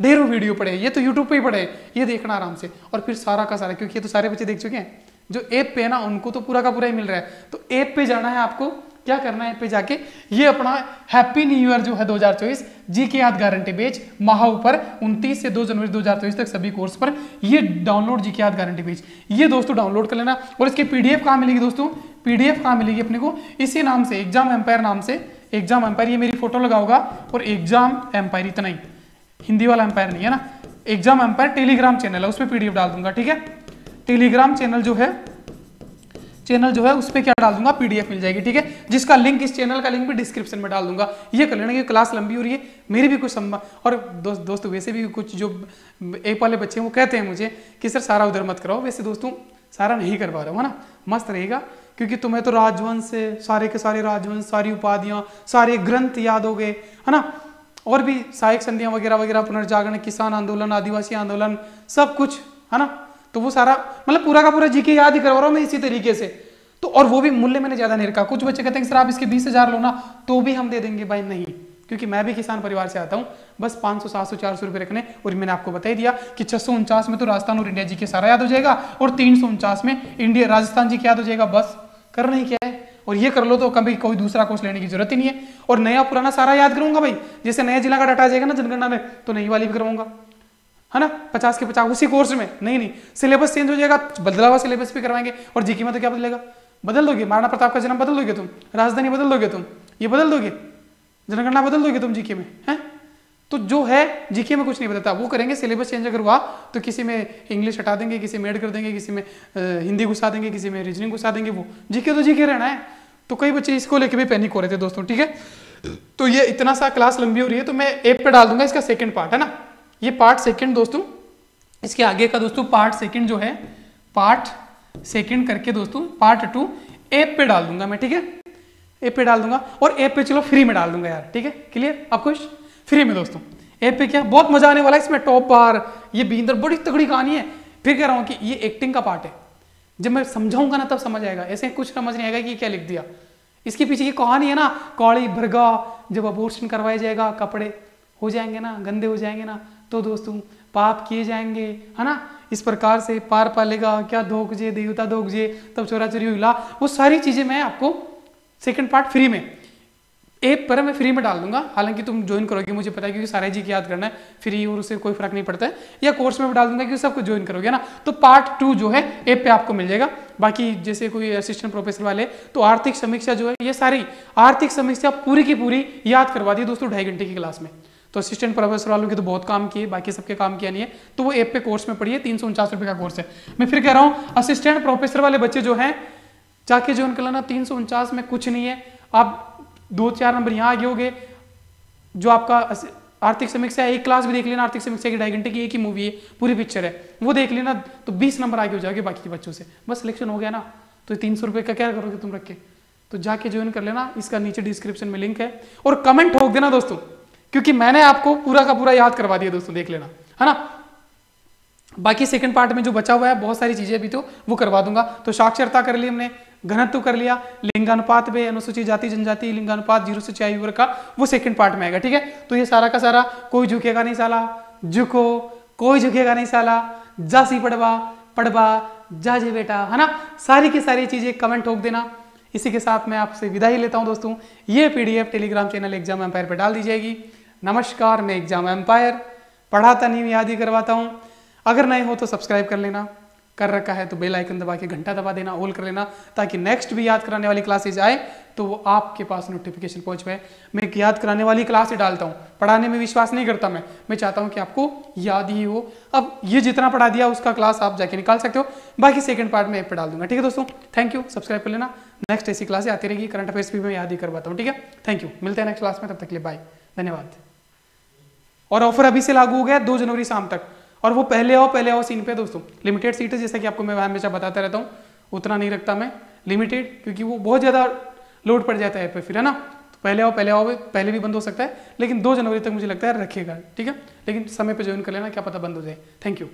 ढेरों वीडियो पड़े ये तो यूट्यूब पे ही पड़े ये देखना आराम से। और फिर सारा का सारा, क्योंकि ये तो सारे बच्चे देख चुके हैं, जो ऐप पे है ना, उनको तो पूरा का पूरा ही मिल रहा है। तो ऐप पे जाना है आपको, क्या करना है पे जाके, ये अपना हैप्पी न्यू ईयर जो है 2024 जी के याद गारंटी बेच माह ऊपर 29 से 2 जनवरी 2024 तक सभी कोर्स पर, ये डाउनलोड जी के याद गारंटी बेच ये दोस्तों डाउनलोड कर लेना, और इसकी पीडीएफ कहाँ मिलेगी दोस्तों? पीडीएफ कहाँ मिलेगी अपने को? इसी नाम से एग्ज़ाम एम्पायर नाम से। एग्ज़ाम एम्पायर ये मेरी फ़ोटो लगा होगा। और एग्ज़ाम एम्पायर इतना ही। हिंदी वाला एम्पायर नहीं, है ना? एग्ज़ाम एम्पायर टेलीग्राम चैनल है, उस पर पीडीएफ डाल दूँगा, ठीक है? टेलीग्राम चैनल जो है चैनल जो है, उस पर क्या डाल दूँगा? पीडीएफ मिल जाएगी, ठीक है? जिसका लिंक इस चैनल का लिंक भी डिस्क्रिप्शन में डाल दूँगा। ये कर लेना क्लास लंबी हो रही है, मेरी भी कुछ संभव और दोस्त, दोस्तों वैसे भी कुछ जो एक वाले बच्चे हैं, वो कहते हैं मुझे कि, सर, सारा उधर मत कराओ, वैसे दोस्तों, सारा नहीं करवा रहा हूँ, है ना? मस्त रहेगा। क्योंकि तुम्हें तो राजवंश से सारे के सारे राजवंश, सारी उपाधियाँ, सारे ग्रंथ याद हो गए, है ना? और भी सहायक संधियाँ वगैरह वगैरह, पुनर्जागरण, किसान आंदोलन, आदिवासी आंदोलन, सब कुछ, है ना? तो वो सारा मतलब पूरा का पूरा जीके याद ही करवा रहा हूँ मैं इसी तरीके से। तो और वो भी मूल्य मैंने ज़्यादा नहीं रखा। कुछ बच्चे कहते हैं सर आप इसके बीस हज़ार लो ना तो भी हम दे देंगे। भाई नहीं, क्योंकि मैं भी किसान परिवार से आता हूँ। बस 500 700 400 रुपए रखने, और मैंने आपको बता ही दिया कि छह सौ उनचास में तो राजस्थान और इंडिया जी के सारा याद हो जाएगा, और तीन सौ उनचास में इंडिया, राजस्थान जी के याद हो जाएगा, बस। करना ही क्या है? और ये कर लो तो कभी कोई दूसरा कोर्स लेने की ज़रूरत ही नहीं है। और नया पुराना सारा याद करूँगा भाई। जैसे नया जिला का डाटा आ जाएगा ना जनगणना में तो नई वाली भी करवाऊँगा। है ना? पचास के पचास, उसी कोर्स में। नहीं नहीं। सिलेबस चेंज हो जाएगा, बदला हुआ सिलेबस भी करवाएँगे। और जीके में तो क्या बदलेगा? बदल दोगे? महाराणा प्रताप का जन्म बदल दोगे तुम? राजधानी बदल दोगे तुम? ये बदल दोगे? जनगणना बदल दोगे तुम जीके में? है? तो जो है जीके में कुछ नहीं बताता। वो करेंगे सिलेबस चेंज अगर हुआ तो किसी में इंग्लिश हटा देंगे, किसी में ऐड कर देंगे, किसी में हिंदी घुसा देंगे, किसी में रीजनिंग घुसा देंगे, वो। जीके तो जीके रहना है। तो कई बच्चे इसको लेके भी पैनिक हो रहे थे, दोस्तों, ठीक है? तो ये इतना सा क्लास लंबी हो रही है तो मैं एप पे डाल दूँगा इसका सेकंड पार्ट है ना? ये पार्ट सेकंड दोस्तों। इसके आगे का, दोस्तों पार्ट सेकंड जो है पार्ट सेकंड करके, दोस्तों पार्ट टू एप पे डाल दूँगा मैं, ठीक है? एप पे डाल दूँगा, और एप पे चलो फ्री में डाल दूँगा यार, ठीक है? क्लियर आपको फ्री में दोस्तों ऐप पे क्या बहुत मज़ा आने वाला है इसमें टॉप बार ये बींदर, बड़ी तगड़ी कहानी है। फिर कह रहा हूँ कि ये एक्टिंग का पार्ट है। जब मैं समझाऊँगा ना, तब समझ आएगा। ऐसे कुछ समझ नहीं आएगा कि क्या लिख दिया। इसके पीछे की कहानी है ना कौड़ी भरगा, जब अबोर्शन करवाया जाएगा, कपड़े हो जाएँगे ना, गंदे हो जाएँगे ना तो दोस्तों, पाप किए जाएँगे, है ना? इस प्रकार से पार पालेगा, क्या धोखजे देवता धोखजे तब चोरा चोरी हुई वो सारी चीज़ें मैं आपको सेकंड पार्ट फ्री में ऐप पर मैं फ्री में डाल दूँगा। हालाँकि तुम ज्वाइन करोगे, मुझे पता है, क्योंकि सारे जी की याद करना है। फ्री और उससे कोई फ़र्क नहीं पड़ता है। या कोर्स में भी डाल दूँगा क्योंकि सब कुछ ज्वाइन करोगे ना? तो पार्ट टू जो है ऐप पे आपको मिल जाएगा। बाकी जैसे कोई असिस्टेंट प्रोफेसर वाले तो आर्थिक समीक्षा जो है, ये सारी आर्थिक समीक्षा पूरी की पूरी याद करवा दी दोस्तों ढाई घंटे की क्लास में। तो असिस्टेंट प्रोफेसर वालों के तो बहुत काम किए, बाकी सबके काम किया नहीं है। तो वो ऐप पे कोर्स में पढ़िए, तीन सौ उनचास रुपये का कोर्स है। मैं फिर कह रहा हूँ असिस्टेंट प्रोफेसर वाले बच्चे जो हैं, जाके ज्वाइन कर लेना, तीन सौ उनचास में कुछ नहीं है। आप दो चार नंबर यहाँ आगे हो गए जो आपका आर्थिक समीक्षा एक क्लास भी देख लेना, आर्थिक समीक्षा की ढाई घंटे की एक ही मूवी है, पूरी पिक्चर है, वो देख लेना तो बीस नंबर आगे हो जाओगे बाकी के बच्चों से। बस सिलेक्शन हो गया ना तो तीन सौ रुपये का क्या करोगे तुम रख के? तो जाके ज्वाइन कर लेना, इसका नीचे डिस्क्रिप्शन में लिंक है, और कमेंट ठोक देना दोस्तों, क्योंकि मैंने आपको पूरा का पूरा याद करवा दिया दोस्तों, देख लेना, है ना? बाकी सेकंड पार्ट में जो बचा हुआ है, बहुत सारी चीज़ें भी तो वो करवा दूँगा तो साक्षरता कर ली हमने घनत्व कर लिया, लिंगानुपात में अनुसूचित जाति, जनजाति, लिंगानुपात, ज़ीरो से चाय वर्ग का, वो सेकंड पार्ट में आएगा, ठीक है? तो ये सारा का सारा कोई झुकेगा नहीं साला। झुको, कोई झुकेगा नहीं साला। जासी पड़वा पड़वा जाजे बेटा, है ना? सारी की सारी चीज़ें कमेंट ठोक देना। इसी के साथ मैं आपसे विदाई लेता हूँ दोस्तों। ये PDF Telegram channel exam empire पर डाल दी जाएगी। नमस्कार, मैं एग्ज़ाम एम्पायर पढ़ाता नहीं, याद ही करवाता हूँ। अगर नए हो तो सब्सक्राइब कर लेना। कर रखा है तो बेल आइकन दबा के घंटा दबा देना ऑल कर लेना, ताकि नेक्स्ट भी याद कराने वाली क्लासेज आए तो वो आपके पास नोटिफिकेशन पहुँच पाए मैं एक याद कराने वाली क्लास ही डालता हूँ। पढ़ाने में विश्वास नहीं करता मैं। मैं चाहता हूँ कि आपको याद ही हो। अब ये जितना पढ़ा दिया उसका क्लास आप जाके निकाल सकते हो। बाकी सेकंड पार्ट में पे डाल दूँगा। ठीक है दोस्तों? थैंक यू सब्सक्राइब कर लेना। नेक्स्ट ऐसी क्लासें आती रहेगी। करंट अफेयर्स भी मैं याद ही करवाता हूँ। ठीक है? थैंक यू मिलते हैं नेक्स्ट क्लास में। तब तक के लिए बाय धन्यवाद. और ऑफ़र अभी से लागू हो गया दो जनवरी शाम तक। और वो पहले आओ पहले आओ सीन पे दोस्तों। लिमिटेड सीट है, जैसा कि आपको मैं हमेशा बताता रहता हूँ। उतना नहीं रखता मैं। लिमिटेड क्योंकि वो बहुत ज़्यादा लोड पड़ जाता है पे फिर, है ना? तो पहले आओ पहले आओ, पहले भी बंद हो सकता है, लेकिन दो जनवरी तक मुझे लगता है रखेगा, ठीक है? लेकिन समय पर ज्वाइन कर लेना, क्या पता बंद हो जाए। Thank you